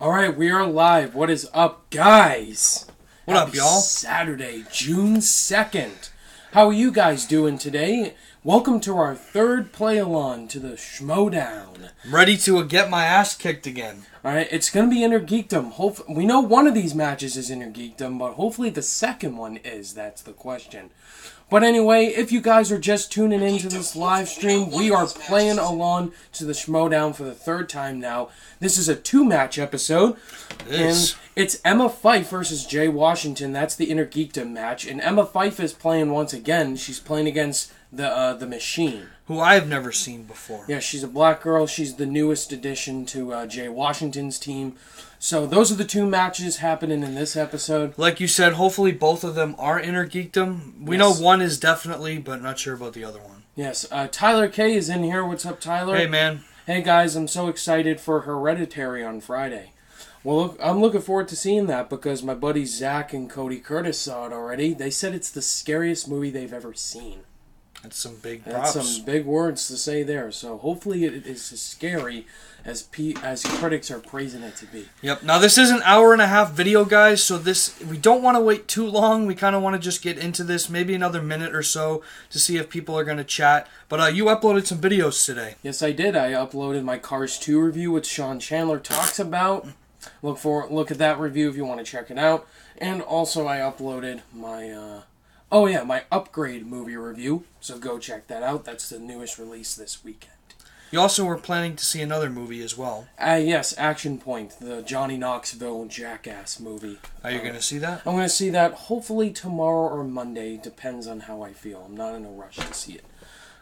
All right, we are live. What is up, guys? What up, y'all? Saturday, June 2nd. How are you guys doing today? Welcome to our third play along to the Schmoedown. I'm ready to get my ass kicked again. All right, it's going to be Inner Geekdom. Hope we know one of these matches is Inner Geekdom, but hopefully the second one is. That's the question. But anyway, if you guys are just tuning into this live stream, we are playing along to the Schmoedown for the third time now. This is a two-match episode, Yes. and it's Emma Fyffe versus Jay Washington. That's the Inner Geekdom match, and Emma Fyffe is playing once again. She's playing against the uh, the Machine. Who I've never seen before. Yeah, she's a black girl. She's the newest addition to uh, Jay Washington's team. So those are the two matches happening in this episode. Like you said, hopefully both of them are inner geekdom. We Yes. know one is definitely, but not sure about the other one. Yes, uh, Tyler K is in here. What's up, Tyler? Hey man, Hey guys, I'm so excited for Hereditary on Friday. Well, look, I'm looking forward to seeing that because my buddies Zach and Cody Curtis saw it already. They said it's the scariest movie they've ever seen. that's some big That's some big words to say there. So hopefully it is as scary as P- as critics are praising it to be. Yep. Now this is an hour and a half video, guys. So this we don't want to wait too long. We kind of want to just get into this, maybe another minute or so, to see if people are going to chat. But uh, you uploaded some videos today. Yes, I did. I uploaded my Cars 2 review, which Sean Chandler talks about. Look for look at that review if you want to check it out. And also, I uploaded my uh, oh yeah, my upgrade movie review. So go check that out. That's the newest release this weekend. You also were planning to see another movie as well. Ah yes, Action Point, the Johnny Knoxville Jackass movie. Are you going to see that? I'm going to see that hopefully tomorrow or Monday. Depends on how I feel. I'm not in a rush to see it.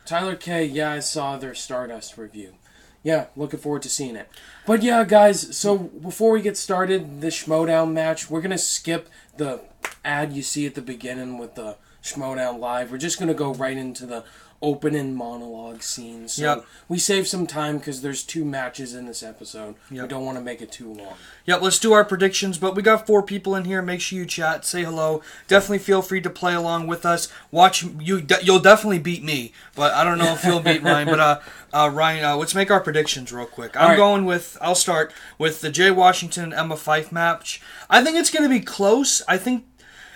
Tyler K, yeah, I saw their Stardust review. Yeah, looking forward to seeing it. But yeah, guys, so before we get started, the Schmoedown match, we're going to skip the ad you see at the beginning with the Schmoedown Live. We're just going to go right into the opening monologue scene. So Yep. we save some time because there's two matches in this episode. We don't want to make it too long. Yep, let's do our predictions. But we got four people in here. Make sure you chat, say hello. Definitely feel free to play along with us. Watch you. You'll definitely beat me, but I don't know if you'll beat Ryan. But uh, uh, Ryan, uh, let's make our predictions real quick. I'm right. going with. I'll start with the Jay Washington Emma Fyffe match. I think it's going to be close. I think.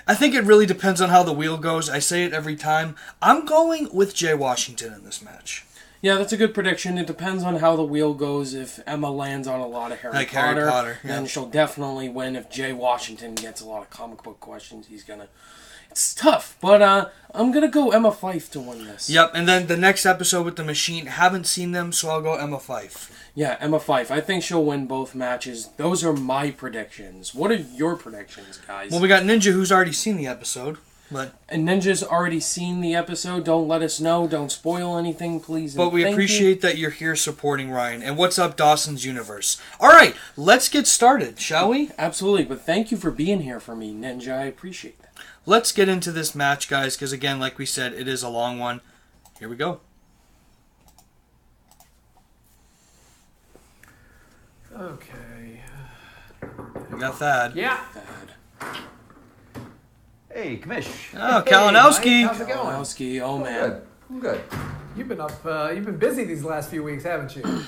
I think it really depends on how the wheel goes. I say it every time. I'm going with Jay Washington in this match. Yeah, that's a good prediction. It depends on how the wheel goes. If Emma lands on a lot of Harry Like Harry Potter, Potter, then she'll definitely win. If Jay Washington gets a lot of comic book questions, he's gonna. It's tough, but uh, I'm gonna go Emma Fyffe to win this. Yep, and then the next episode with the machine. Haven't seen them, so I'll go Emma Fyffe. Yeah, Emma Fyffe. I think she'll win both matches. Those are my predictions. What are your predictions, guys? Well, we got Ninja, who's already seen the episode, but and Ninja's already seen the episode. Don't let us know. Don't spoil anything, please. But we thank you. appreciate that you're here supporting Ryan. And what's up, Dawson's Universe? All right, let's get started, shall we? Absolutely, but thank you for being here for me, Ninja. I appreciate that. Let's get into this match, guys, because again, like we said, it is a long one. Here we go. Okay. We got Thad. Yeah. Bad. Hey, Kamish. Oh, Hey, Kalinowski. Mike, how's it going? Kalinowski, oh man. Good. I'm good. You've been up. Uh, you've been busy these last few weeks, haven't you?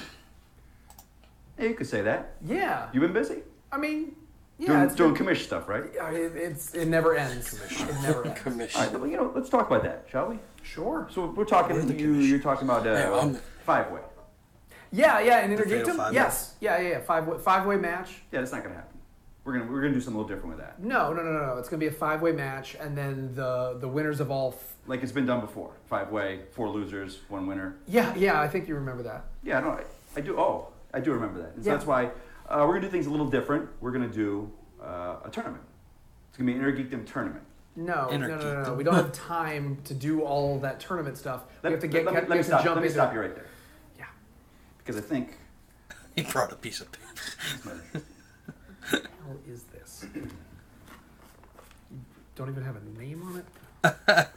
Hey, you could say that. yeah. You been busy? I mean, yeah. doing it's doing been- Kamish stuff, right? yeah, it, it's it never ends. It never ends. Commission. All right, well, you know, let's talk about that, shall we? Sure. So we're talking. We're You, you're talking about uh, I'm- five way. Yeah, yeah. And fatal intergeekdom. Yes. Yeah, yeah. yeah. Five way, five way match. Yeah, that's not gonna happen. We're gonna we're gonna do something a little different with that. No, no, no, no, no. It's gonna be a five way match, and then the the winners of all. F- Like it's been done before. Five way, four losers, one winner. yeah, yeah. I think you remember that. Yeah, no, I, I do. Oh, I do remember that. And so Yeah. that's why uh, we're gonna do things a little different. We're gonna do uh, a tournament. It's gonna be an Inner Geekdom tournament. No, no, no, no, no, We don't have time to do all that tournament stuff. we have to get. let, we me, let me have to stop. jump Let me stop you right there. Yeah. Because I think He brought a piece of paper. What the hell is this? You don't even have a name on it.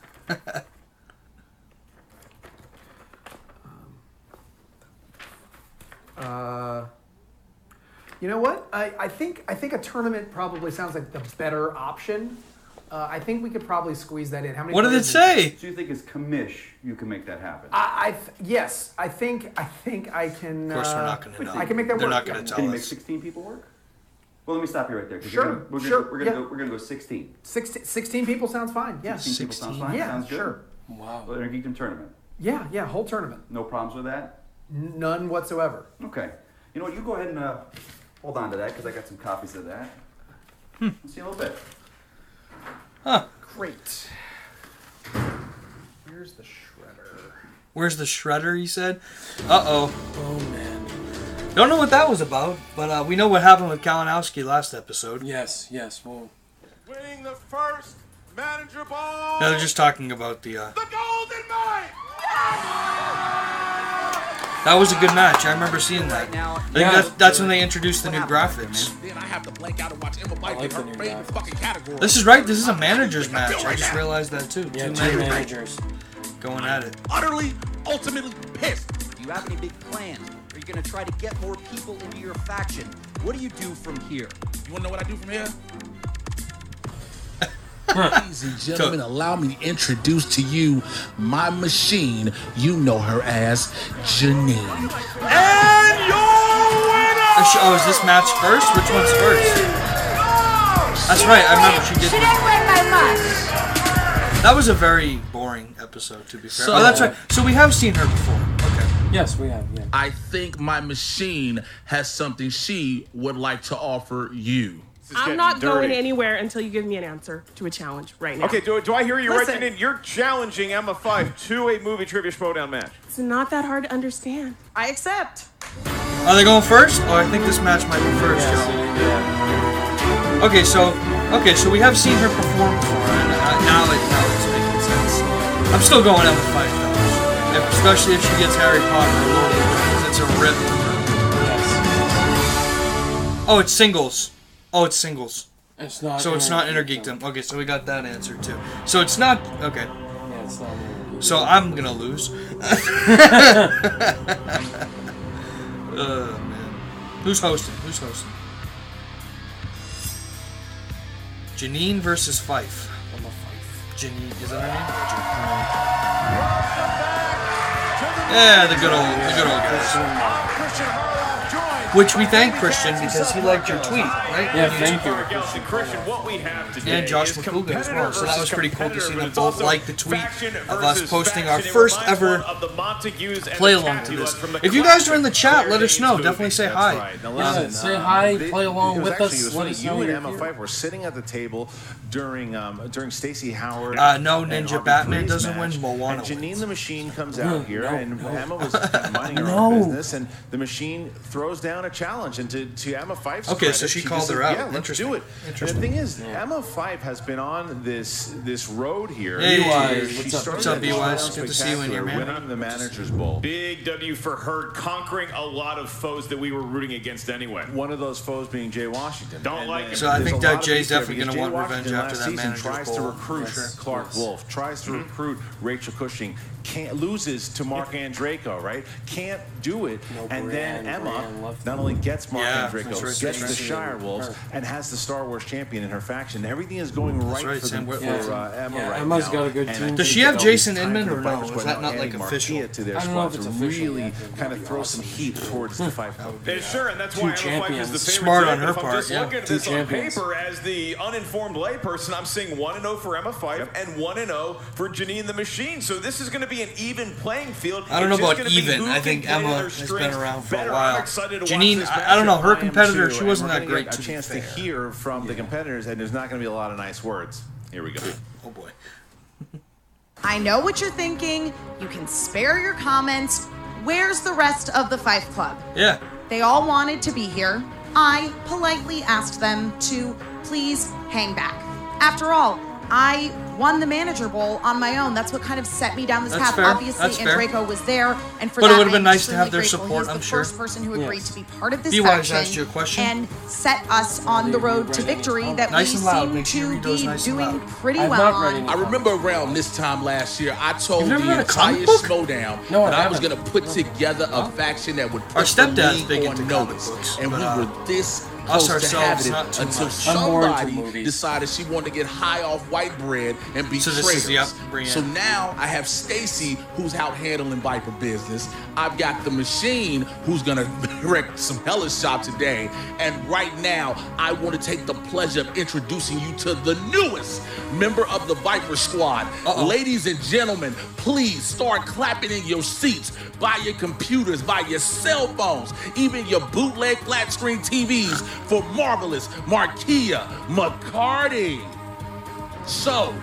Um, uh, you know what? I, I think I think a tournament probably sounds like the better option. Uh, I think we could probably squeeze that in. How many? What did it players is- say? so. You think as Kamish you can make that happen? I, I th- yes, I think I think I can. Of course, uh, we're not going to know. I can make that They're work, not going to yeah. to Can you tell make us. 16 people work? Well, let me stop you right there. 'cause Sure, We're gonna, we're sure, Gonna, we're, gonna yeah. go, we're gonna go 16. 16, 16 people sounds fine. Yeah. 16 people sounds 16? fine. Yeah, sounds good. sure. Wow. Well, Intergeekdom tournament. Yeah, yeah, whole tournament. No problems with that. N- None whatsoever. Okay. You know what? You go ahead and uh, hold on to that because I got some copies of that. Let's see a little bit. Great. Where's the shredder? Where's the shredder? He said. Uh oh. Oh man. Don't know what that was about, but uh, we know what happened with Kalinowski last episode. Yes, yes. Well, Winning the first manager ball. Now they're just talking about the. Uh, the golden mine. that was a good match. I remember seeing that. now. I think Yeah. that's, that's when they introduced the new graphics. I have to blank out and watch Emma Bite like the new graphics. This is right. This is a manager's match. I just realized that too. yeah, Two two managers managers. going at it. utterly, ultimately pissed. Do you have any big plans? Are going to try to get more people into your faction? What do you do from here? You want to know what I do from here? Ladies and gentlemen, allow me to introduce to you my machine. You know her as Janine. And your winner! Oh, is this match first? Which one's first? That's right. I remember she did. She didn't win by much. That was a very boring episode, to be fair. So- oh, that's right. So we have seen her before. Okay. Yes, we have. Yeah. I think my machine has something she would like to offer you. I'm not going anywhere until you give me an answer to a challenge right now. Okay, do, do I hear you Listen. right, Janine? You're challenging Emma Fyffe to a movie trivia showdown match. It's not that hard to understand. I accept. Are they going first? Oh, I think this match might be first, Yes, yeah. Okay, so okay, so we have seen her perform before, and uh, now it now it's making sense. I'm still going Emma Fyffe though, if, especially if she gets Harry Potter or Lord of the Rings. It's a rip. Yes. Oh, it's singles. Oh, it's singles. It's not. So it's not Intergeekdom. Okay, so we got that answer too. So it's not okay. Yeah, it's not So I'm gonna lose. uh, man. Who's hosting? Who's hosting? Janine versus Fyffe. I'm a Fyffe. Janine, is that her name? Yeah, the good old, the good old guys. Christian Harloff joins. Which we thank Christian because he liked your tweet, right? Yeah, you thank you. Gelston Christian, what we have today And Josh is McCougan as well. So that was pretty cool to see them both like the tweet of us posting our first ever one of the Montagues and play along to this. If you guys are in the chat, let us know. Definitely say hi. Right. Yeah, listen, say um, hi, they- play along with us, let funny. us know You and Emma here. Fyffe were sitting at the table during um, during Stacey Howard. Uh, no, Ninja RB3's Batman doesn't match, win, Moana And Janine wins. the Machine comes out here, no, and no. Emma was kind of minding her own business, and the Machine throws down a challenge. And to, to Emma Fyffe's Okay, so credit, she just called said, her out. Yeah, let's Interesting. do it. Interesting. The thing is, Emma Fyffe has been on this this road here. Hey, where what's up? started What's up, B-Wise? Showdown Good to see you in here, Spectacular, man. Winning the Managers Bowl. Big W for her conquering a lot of foes that we were rooting against anyway. One of those foes being Jay Washington. Don't And like then it. So I think that Jay's definitely gonna want revenge Washington after last that season Manager's tries to Bowl. recruit Yes. Clark Wolf, tries to mm-hmm. recruit Rachel Cushing, can't loses to Marc Andreyko, right? Can't do it, No, and then Emma Brienne not only gets Mark Yeah, Andreyko, that's right, gets the. Shire Wolves, Her. and has the Star Wars champion in her faction. Everything is going right, right, for, Sam them, for Whitlock. uh, Emma Yeah, right Emma's now. got a good And team. Does she have Jason Inman or no? Is that not, like, adding official? To their I don't know squad if to it's official really yet. Kind of throw be some heat towards the five. Yeah, sure, and that's why Emma Fyffe is the champions. favorite. Smart on her if I'm part, just yeah. looking at Two this on champions. paper as the uninformed layperson, I'm seeing 1 and 0 for Emma Fyffe and 1 and 0 for Janine the Machine. So this is going to be an even playing field. I don't know about even. I think Emma their has been around for a while. I'm excited Janine, I, I don't know. Her I competitor, too, she wasn't that great. get To a chance to hear from the competitors, and there's not going to be a lot of nice words. Here we go. Oh boy. I know what you're thinking. You can spare your comments. Where's the rest of the Fyffe Club? Yeah. They all wanted to be here. I politely asked them to please hang back. After all, I won the manager bowl on my own. That's what kind of set me down this That's path. fair. Obviously, That's fair. Andreyko was there, and for But it that, would've been I'm nice to have extremely their grateful. support, He's I'm the sure. first person who agreed Yes. to be part of this B-Wise faction asked you a question. and set us on the road to victory that Nice we and loud. seem Make sure you to read those be nice and doing loud. pretty I've well not on. any I remember around this time last year, I told You've never the a entire comic book? Schmoedown No, I that I was haven't. going to put together a faction that would put Our the stepdad's league big on into comic notice. books, and but, we uh, were this close Us to having it until somebody decided she wanted to get high off white bread and be so traitors. Yep, so now I have Stacy who's out handling Viper business. I've got the machine who's gonna wreck some hellish shop today. And right now, I want to take the pleasure of introducing you to the newest member of the Viper Squad. Uh-oh. Ladies and gentlemen, please start clapping in your seats, by your computers, by your cell phones, even your bootleg flat screen TVs for marvelous Markia McCarty. So,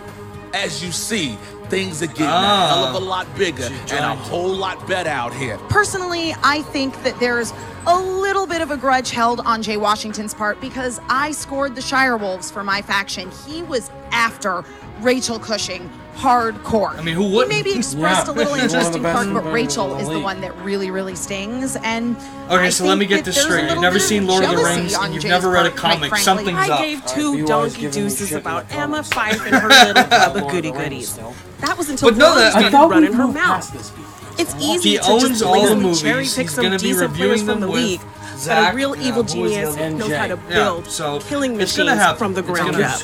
as you see, things are getting a hell of a ah. lot bigger and a whole lot better out here. Personally, I think that there's a little bit of a grudge held on Jay Washington's part because I scored the Shire Wolves for my faction. He was after Rachel Cushing hardcore. I mean, who would? Maybe expressed yeah. a little interest in Park, but Rachel is the one that really, really stings. And okay, I so let me get this straight. You've never seen Lord of the Rings, and you've never read a comic. Franklin. Something's I up. I gave two right, donkey deuces about Emma Fyffe and her little club of goody goodies. That was until but no, that, started running her mouth. It's easy to just all the. Cherry pick some decent players from the league Zach, but a real yeah, evil genius knows how to build yeah, so killing machines from the ground up.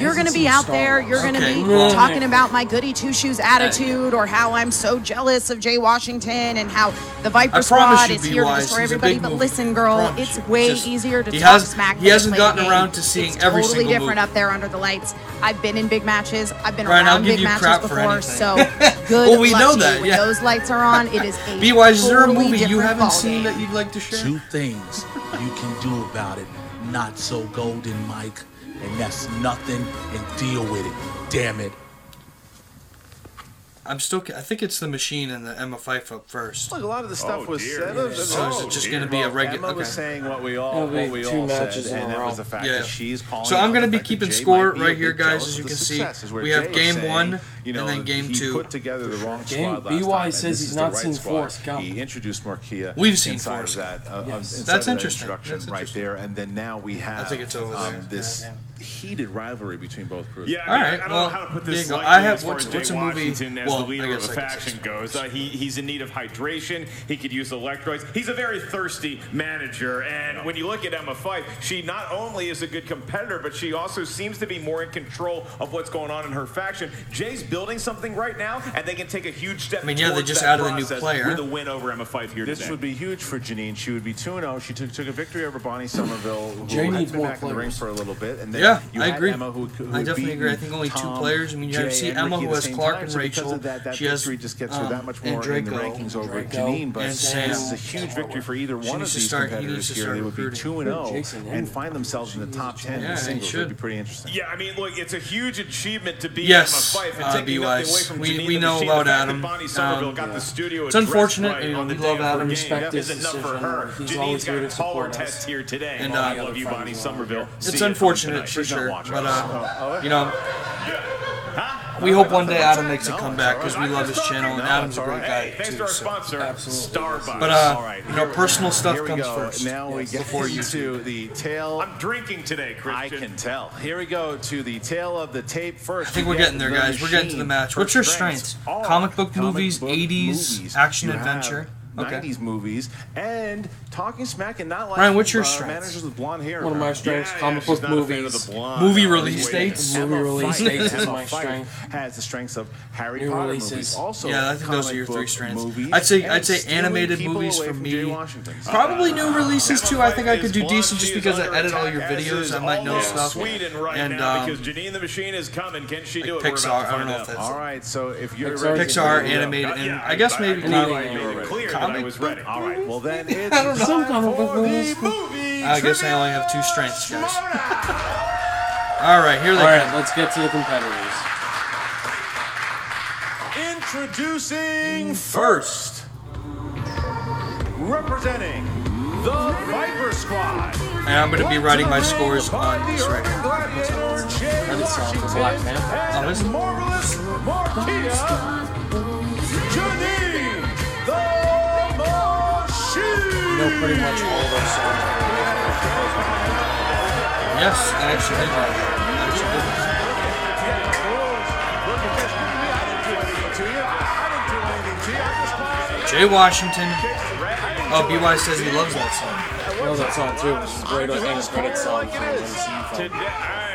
You're going to be out there. You're going to be mm-hmm. talking about my goody two shoes attitude or how I'm so jealous of Jay Washington and how the Viper Squad is here wise. to destroy He's everybody. But listen, girl, it's way Just, easier to talk smack. He hasn't gotten around to seeing it's every totally different movie. up there under the lights. I've been in big matches. I've been around big matches before, so good well, we luck know that. When those lights are on, it is a wise. Is there a movie you haven't seen that you'd like to share? Two things things you can do about it. Not so golden, Mike. And that's nothing, and deal with it. Damn it. I'm still. I think it's the machine and the Emma Fyffe up first. Look, a lot of the stuff oh, was dear. said. Yeah. So oh, is it just going to be a regular? Emma okay. was saying what we all, what we all said, and that was the fact yeah. that she's calling. So I'm going to be keeping score right here, guys. As you can see, we have game one. You know, And then game he two. put together the wrong Game- squad last BY time, says he's not right seen squad. Forrest Gump. He introduced Markia. We've seen inside of that, uh, Yes. inside That's of that interesting. introduction That's right there, and then now we have think it's over um, this heated rivalry between both groups. Yeah, I, mean, All right, I don't well, know how to put this I have- what's- a movie- as the leader of a faction goes. Uh, he, he's in need of hydration. He could use electrolytes. He's a very thirsty manager. And when you look at Emma Fyffe, she not only is a good competitor, but she also seems to be more in control of what's going on in her faction. Jay's building something right now, and they can take a huge step. I mean, yeah, they just added a new player with a win over Emma Fyffe here This today. would be huge for Janine. She would be 2-0. She took, took a victory over Bonnie Somerville, who had has been back players. in the ring for a little bit. And then yeah, you I agree. Emma, who, who I definitely agree. I think only Tom, two players. I mean, you see Emma, who has Clark and Rachel. That, that she has just gets her um, that much more in the rankings over Janine. But this is a huge victory for either one of these competitors here. They would be 2-0 and find themselves in the top 10 in singles. It would be pretty interesting. Yeah, I mean, look, it's a huge achievement to be. Emma Fyffe and uh, take be wise. We, we know about Adam. Um, yeah. It's unfortunate. Right you know, we love Adam. Respect his decision. He's Janine's always here to support us. Here today. And uh, I love you, Bonnie Somerville. It's unfortunate for sure, but uh, you know. Huh? We hope one day Adam makes a comeback because we love his channel and Adam's a great guy too. So absolutely. Starbucks. But uh, you know, personal stuff comes first. Now we get before to the. I'm drinking today, Christian. I can tell. Here we go to the tail of the tape first. I think we're getting there, guys. We're getting to the match. What's your strengths? Comic book movies, 80s, action adventure. Okay. 90s movies and talking smack and not like Ryan, what's your uh, strength? managers with blonde hair. One of my strengths, Yeah, comic yeah, book she's of movies, the blonde. movie release waiting. dates. Movie Emma release dates my Fight strength. Has the strengths of Harry New Potter releases. movies. Also, Yeah, I think those are your three strengths. movies, I'd say- I'd say animated movies for me. Washington. Probably new ah, releases too. I think I could do decent just because I edit all your videos. I might know stuff. Sweden right and, and now um, because Janine the Machine is coming. Can she do it? Pixar, I don't know if that's All right, so if you're Pixar- animated, I guess maybe I, I, was ready. All right, well then it's some comic book movies. I guess I only have two strengths, guys. All right, here they All right, come. let's get to the competitors. Introducing first, representing the Viper Squad. And I'm going to be writing my scores on this right here. That song for Black Panther. Oh. Marvelous Marquita know pretty much all those songs. Yes, I actually did. I. Jay Washington. Oh, BY says he loves that song. I know that song too, which is great. And credit song.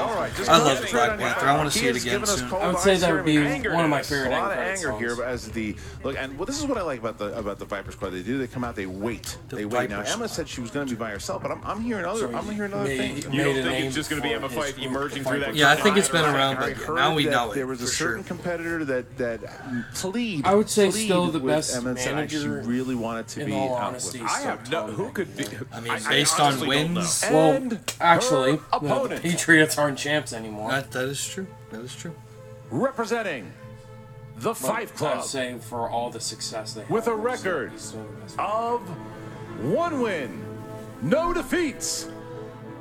All right, all right. Just I love straight Black. Panther. I wanna see it again soon. I would say that would be one of my in us. favorite A lot of end credit anger here songs. as the look, and well, this is what I like about the about the Viper Squad. They do. They come out. They wait. The they wait. Now Emma Squad. said she was going to be by herself, but I'm, I'm hearing other. So I'm hearing other things. You don't think it's just going to be Emma his Fife emerging through that? Yeah, I think it's been around, I but heard now we know it There was a certain competitor that that plead. I would say still the best and said, I- manager, really wanted to in be all out honesty. with. I have no. Who could be? I mean, based on honestly don't know. wins, Well, actually, her the opponent. Patriots aren't champs anymore. that, that is true. That is true. representing the But Fyffe I'd Club say for all the success they have, With a he's still- record still of one win, no defeats.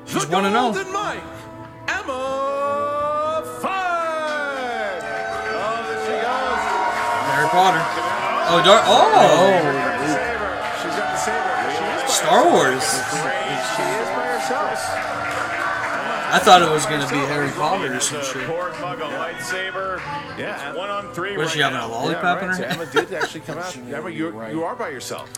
She's the 1 and 0. Golden Mike, Emma Fyffe. Oh, there she goes. Harry Potter. Oh, Dar- oh, She's got the I thought it was gonna be Harry Potter or some shit. Porg mug, a lightsaber. Yeah, one on three. Was she having now. a Yeah, lollipop in her So hand? Emma did actually come out. Emma, you Right. you are by yourself.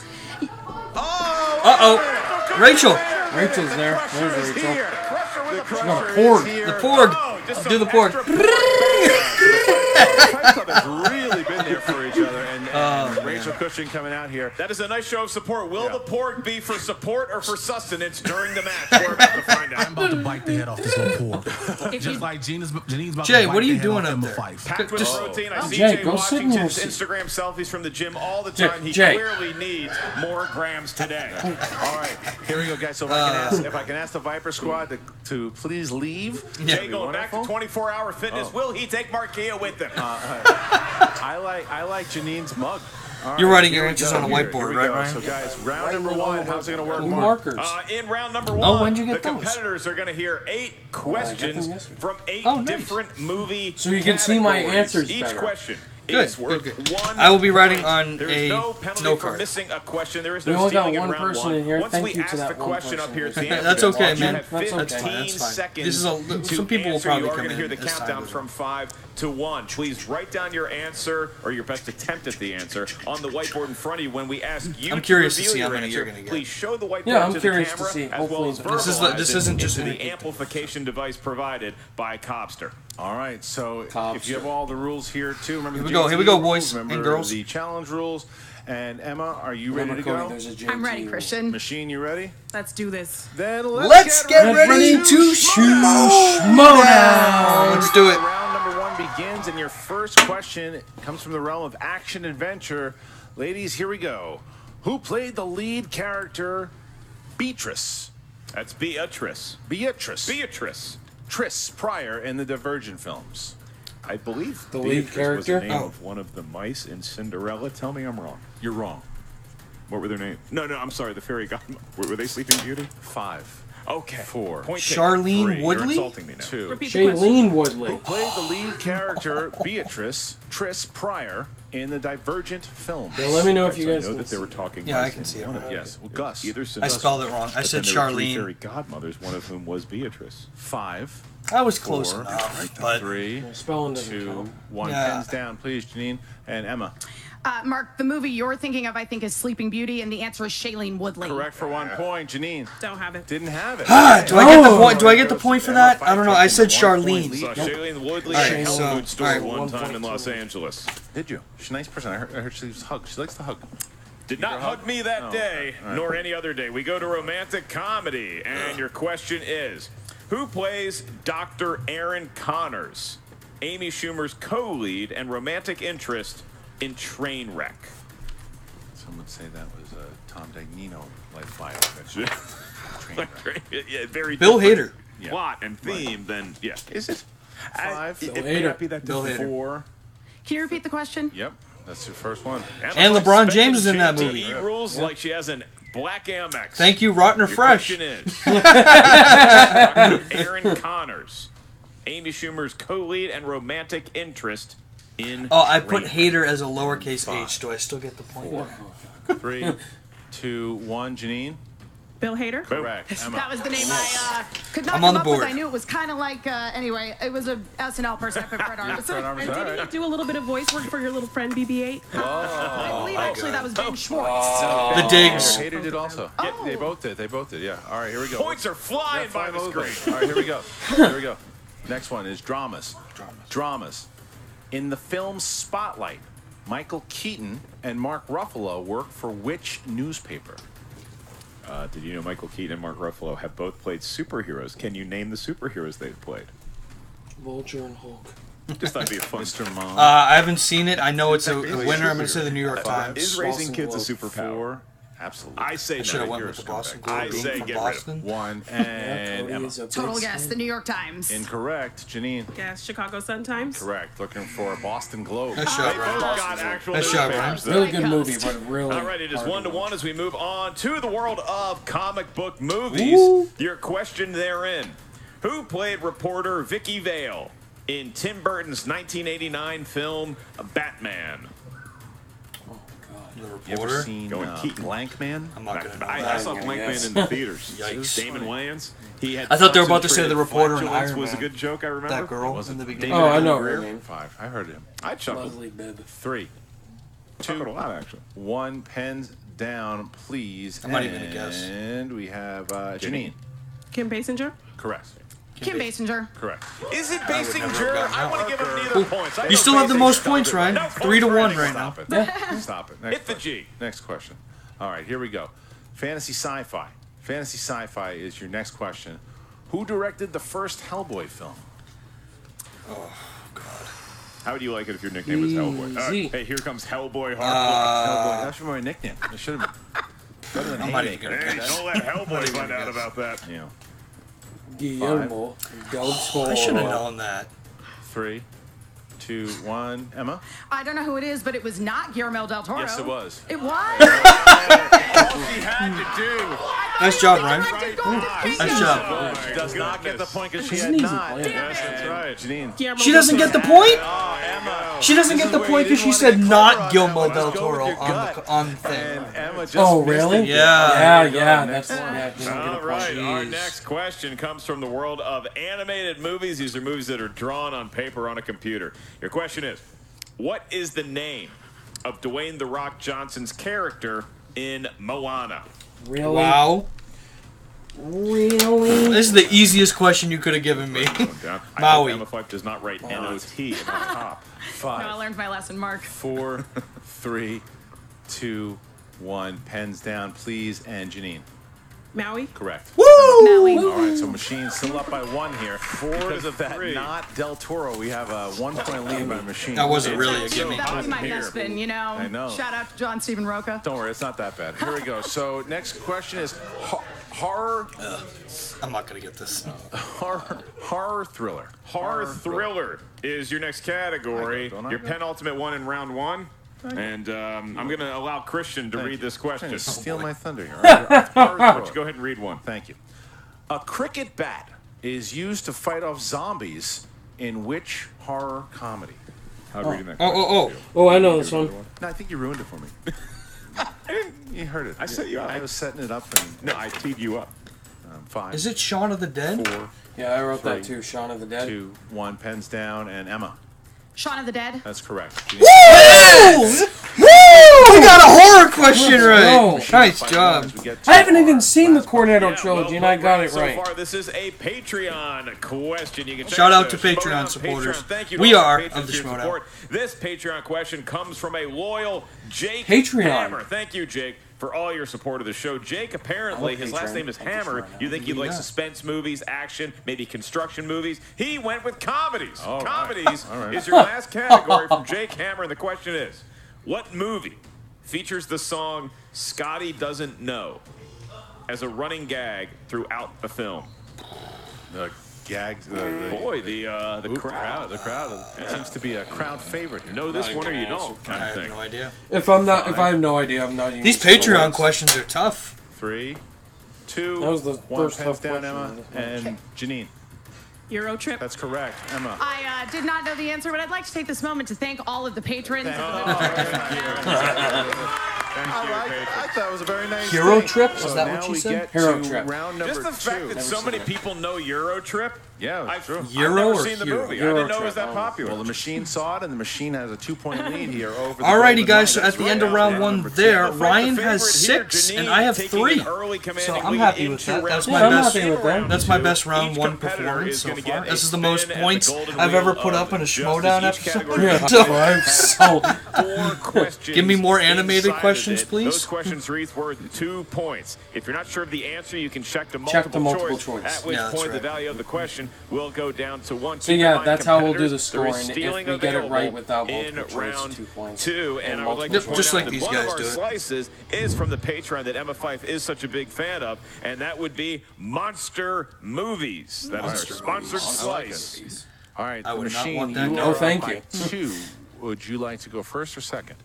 Uh oh, Rachel. Rachel's there. There's Crusher Rachel. here. Crusher with the got a Crusher porg. The Porg. Oh, just Do the Porg. extra The Fight Club has really been there for each other, and, and Oh, Rachel Cushing coming out here. That is a nice show of support. Will Yeah. the porg be for support or for sustenance during the match? We're about to find out. I'm about to bite the head off this little porg. Just like Gina's, Janine's about Jay, to bite what are you the head doing off up Emma there? Fyffe. Packed with Just- protein. I oh, see Jay, Jay, go sit in your Washington's seat. Instagram selfies from the gym all the Jay- time. He Jay. clearly needs more grams today. All right, here we go, guys. So if, I, can uh, ask, if I can ask the Viper Squad to, to please leave, Yeah. Jay that'd be going back to wonderful. 24 hour fitness. Oh. Will he take Marquia with him? I like I like Janine's mug. All You're writing your we answers on a whiteboard, here right, go. Ryan? So guys, round number one. How's it gonna work? Blue Mark? markers. Uh, in round number Oh, one, when'd you get the those? competitors are going to hear eight questions yesterday. from eight Oh, nice. different movie So you can see my categories. answers Each better. question Good, is worth good, good. one I will be writing on There a is no penalty note for card. missing a question. There is We no only got one person one. in here. Once Thank we you to that one question person. up here, it's the That's okay, watch. man. You have That's okay. 15 That's fine. This is a- to some people will answer. probably You are come gonna in hear the countdown from five to one. Please write down your answer or your best attempt at the answer on the whiteboard in front of you when we ask you I'm curious to reveal see how many you're gonna get. Please show the whiteboard Yeah, I'm to curious the to see. as well as this is like- verbalize this it isn't just the amplification device provided by Copster. All right, so Cops. if you have all the rules here too, remember Here we go, here we go, boys remember and girls. the challenge rules. And Emma, are you ready Remember, to go? there's a JT I'm ready. Christian. Machine, you ready? Let's do this. Then let's, Let's get Get ready ready to Schmoedown. Let's do it. Round number one begins, and your first question comes from the realm of action adventure. Ladies, here we go. Who played the lead character, Beatrice? That's Beatrice. Beatrice. Beatrice. Tris Prior in the Divergent films. I believe The lead Beatrice was the name Oh. of one of the mice in Cinderella. Tell me I'm wrong. You're wrong. What were their names? No, no, I'm sorry. The fairy godmother. Were, were they Sleeping Beauty? Five. Okay. Four. Point. Charlene Three. You're Woodley? insulting me now. Two. Repeat the question. Woodley. Who played the lead character, Beatrice Tris Prior, in the Divergent film? Yeah, let me know if you guys I know can that they were talking. Yeah, I can see it. one of- Yes, well, Gus. Either I Cinderella. spelled it wrong. I said then there were three Charlene. fairy godmothers, one of whom was Beatrice. Five, I was close Four. enough, but three, Spelling two, count. one. Yeah. Pens down, please, Janine and Emma. Uh, Mark, the movie you're thinking of, I think, is Sleeping Beauty, and the answer is Shailene Woodley. Correct for one point. Janine Don't have it. didn't have it. Ah, do I get the Oh. point? Do I get the point for that? I don't know. I said Saw Charlene. Shailene Woodley All at right, Helen so- Food Store all right, one one time in Los me. Angeles. Did you? She's a nice person. I heard, I heard she hug. She likes to hug. Did not hug me that Oh, day, all right. nor any other day. We go to romantic comedy, and your question is Who plays Dr. Aaron Connors, Amy Schumer's co lead and romantic interest in Trainwreck? Some would say that was a Tom Dagnino life biopic. Trainwreck. yeah, very Bill different Hader. Plot and theme, then, yeah. Is it? Five. I, it Bill may Hader. not be that Bill different. Hader. Four. Can you repeat the question? Yep. That's your first one. And Emma LeBron suspended James is in that JTE movie. rules like she has an black Amex. thank you, Rotner Your Fresh. question is Dr. Aaron Connors, Amy Schumer's co-lead and romantic interest in. Oh, I put hater as a lowercase h. Do I still get the point? Three, two, one. Janine. Bill Hader. Correct. Emma. That was the name I uh, could not I'm come on the up with. I knew it was kind of like, uh, anyway, it was a SNL person. I put Fred Armisen. Fred Armisen. And did right. he do a little bit of voice work for your little friend BB-8? I believe actually that was Ben Schwartz. Oh, The digs. Hader did also. Yeah, they Oh. both did. They both did. Yeah. All right, here we go. Points are flying by the both screen. All right, here we go. Here we go. Next one is dramas. Dramas. Dramas. In the film Spotlight, Michael Keaton and Mark Ruffalo work for which newspaper? Uh, did you know Michael Keaton and Mark Ruffalo have both played superheroes? Can you name the superheroes they've played? Vulture and Hulk. Just thought it'd be a fun. Mr. Mom. Uh, I haven't seen it. I know it's a, a winner. I'm gonna say the New York Five. Times. Is raising Boston kids a Globe. superpower? Four. Absolutely. I say I should have no. went You're with the Boston. Globe. I being say from get rid of Boston. One and Cody Emma. is a Total fan. guess. The New York Times. Incorrect. Janine. Yes, Chicago Sun-Times. Correct. Looking for a Boston Globe. Nice They shot, both Ryan. got actual Nice shot, Ryan. though. Really good movie, but really. All right, it is hard one to watch. one as we move on to the world of comic book movies. Ooh. Your question therein: Who played reporter Vicki Vale in Tim Burton's 1989 film Batman? The You ever reporter. seen Going uh, Keaton. Blank Man? I'm not gonna know I, I that. saw Blank Man in the theaters. Yikes. Damon Wayans. He had. I thought they were about to say concentrated the reporter in flatulence Iron was a good joke. I remember. That girl Was in the beginning. Oh, I know her Greer? name. Five. I heard him. I chuckled. Leslie Bibb. Three. Chuckled a lot actually. One pens down, please. I'm not even gonna guess. And we have uh, Janine. Kim Basinger. Correct. Kim Basinger. Correct. Is it Basinger? gotten I want to give him neither points. I You know still have the Basinger. most points, Ryan. No Three to one anything. right now. Stop it. Stop it. Next Hit the question. G. Next question. All right, here we go. Fantasy sci-fi. Fantasy sci-fi is your next question. Who directed the first Hellboy film? Oh God. How would you like it if your nickname was Hellboy? All Easy. right, hey, here comes Hellboy Hardcore. Uh, Hellboy. That should be my nickname. It should have been better than I'm not even Haymaker. gonna Hey, guess. don't let Hellboy find out about that. You know, Guillermo del Toro. I should have known that. three, two, one. Emma. I don't know who it is, but it was not Guillermo del Toro. Yes, it was. It was. All she had to do. Nice job, Ryan. Directed Nice job. Oh, Does not get the point because she It's had not. Yes, that's right. Janine. Guillermo She del doesn't Toro. get the point. Oh, Emma. She doesn't get the point because she said not clever Guillermo del Let's go with Toro on the on thing. And Emma just Oh, missed really? it. Yeah. Yeah, There you yeah. That's one. yeah. he doesn't get a All point. right, our Jeez. next question comes from the world of animated movies. These are movies that are drawn on paper on a computer. Your question is What is the name of Dwayne The Rock Johnson's character in Moana? Really? Wow. Really? This is the easiest question you could have given me. I Maui. hope Emma Fyffe does not write N O T in the top. No, I learned my lesson, Mark. four, three, two, one. Pens down, please. And Janine. Maui. Correct. Maui. All right, so Machine's still up by one here. because to of that three. not Del Toro, we have a one point lead by Machine. That wasn't really a That gimme. would be my Here. best spin, you know. I know. Shout out to John Stephen Roca. Don't worry, it's not that bad. Here we go. So next question is ho- horror, I'm not gonna get this. horror, horror thriller. Horror thriller is your next category. Go, Your penultimate one in round one. And um, I'm going to allow Christian to Thank read you. this Trying question. to steal my thunder here. All right, horror Why don't you go ahead and read one. Thank you. A cricket bat is used to fight off zombies in which horror comedy? How'd reading that Oh, question oh, oh. feel? Oh, I know this one. No, I think you ruined it for me. you heard it. I set you up. I was setting it up and No, I teed you up. um, five, Is it Shaun of the Dead? four, Yeah, I wrote that Three, too. Shaun of the Dead. two, one. Pens down, and Emma. Shaun of the Dead. That's correct. Woo! Woo! We got a horror question right. go. Nice job. As we get to I haven't even seen the Cornetto Yeah, trilogy, well and I got played it so right. far, this is a Patreon question. You can Shout out to Schmoedown Patreon Patreon. supporters. Thank you. We are of the for Schmoedown. support. This Patreon question comes from a loyal Jake Patreon. Hammer. Thank you, Jake. For all your support of the show, Jake. Apparently, his last name is Hammer. You think he likes Yeah. suspense movies, action, maybe construction movies? He went with comedies. All comedies right. is your last category from Jake Hammer, and the question is, what movie features the song "Scotty Doesn't Know" as a running gag throughout the film? The gags. The, the, Boy, the uh, the Ooh, crowd. The crowd. It seems to be a crowd favorite here. Know this one or you don't, I of have thing. no idea. If I'm not, if I have no idea, I'm not even. These Patreon list. questions are tough. Three, two, That was the one. first tough down, question. Emma, and Janine. Euro trip. That's correct, Emma. I uh, did not know the answer, but I'd like to take this moment to thank all of the patrons. Thank you, I, I thought it was a very nice Hero thing. trip? Is So that what she we said? get Hero trip. Round number Just the fact two. that so many people know Euro Trip. Yeah, I've, it's true. I've Euro never or seen the Hero? movie. I Euro didn't know it was that oh. popular. Well, the machine saw it, and the machine has a two-point lead here over. the Alrighty, guys. So at the end of round one, there, Ryan has six, and I have three. So I'm happy with that. That's my best. happy with that. That's my best round one performance so far. This is the most spin at the points I've ever put up in a justice. Schmoedown episode. category Yeah, So- I'm so. Give me more animated questions, please. Those questions are worth two points. If you're not sure of the answer, you can check the multiple, Check the multiple choice. At which Yeah, that's point the value of the question will go down to one. So Keep yeah, that's how we'll do the competitors, there is scoring. If we get it right available without in multiple choice, round two points. two, and, And I would like to multiple point Just out like that these one guys of our do it. slices is from the Patreon that Emma Fyffe is such a big fan of, and that would be Monster Movies. That is our sponsored slice. All right, I the would not machine. want that. you No, are thank up you. by Two. Would you like to go first or second?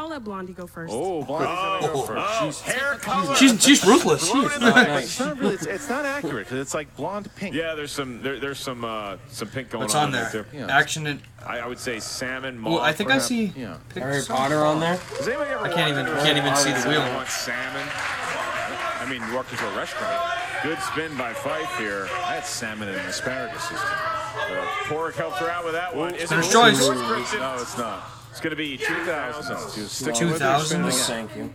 I'll let Blondie go first. Oh, Blondie's gonna go first. Oh, hair color. She's she's ruthless. Thrown in not there. It's not really. It's, it's not accurate because it's like blonde pink. Yeah, there's some there, there's some uh, some pink going What's on, on there? too. Yeah. Action and I, I would say salmon. Mauve, well, I think I perhaps. see. Yeah. Harry Potter on there. Does anybody ever I can't walk even- into can't a even see the restaurant wheel. and Want salmon? I mean, you walk into a restaurant. Good spin by Fyffe here. I had salmon and asparagus. This Uh, Porg helped her out with that one. Is First it choice. No, it's not. It's going to be 2000. Stick Two with it, thousand? spin again. Thank you.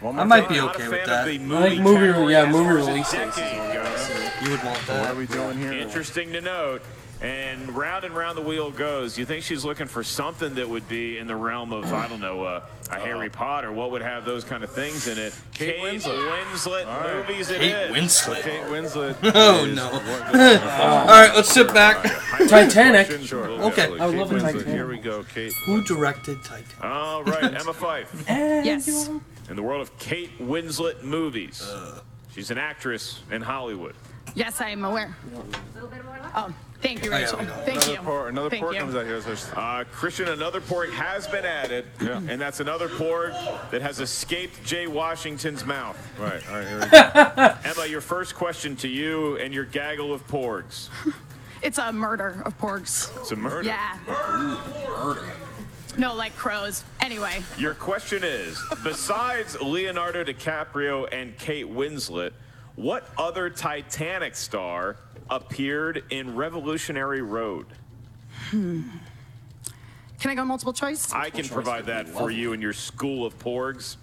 One I might time. be Not a okay fan with of that. the I movie think movie, category yeah, as movie far as a release dates. decade goes. You would want that. What that. are we doing here? Interesting to note. And round and round the wheel goes. You think she's looking for something that would be in the realm of, I don't know, uh, a Harry Potter? What would have those kind of things in it? Kate Winslet. Winslet All right. movies it Kate is. Winslet. Kate Winslet. Oh, no. what- All right, let's sit back. Titanic. Sure. Okay. I love Winslet. Titanic. Here we go, Kate. Who directed Titan? All right, Emma Fyffe. Yes. In the world of Kate Winslet movies, she's an actress in Hollywood. Yes, I am aware. Oh, thank you, Rachel. Thank Another you. porg, another Thank porg you. comes out here. So Uh, Christian, another porg has been added, and that's another porg that has escaped Jay Washington's mouth. right, all right, here we go. Emma, your first question to you and your gaggle of porgs. It's a murder of porgs. It's a murder. Yeah. Murder. No, like crows. Anyway, Your question is besides Leonardo DiCaprio and Kate Winslet, what other Titanic star appeared in Revolutionary Road? Hmm. can I go multiple choice? I can provide that for you in your school of porgs.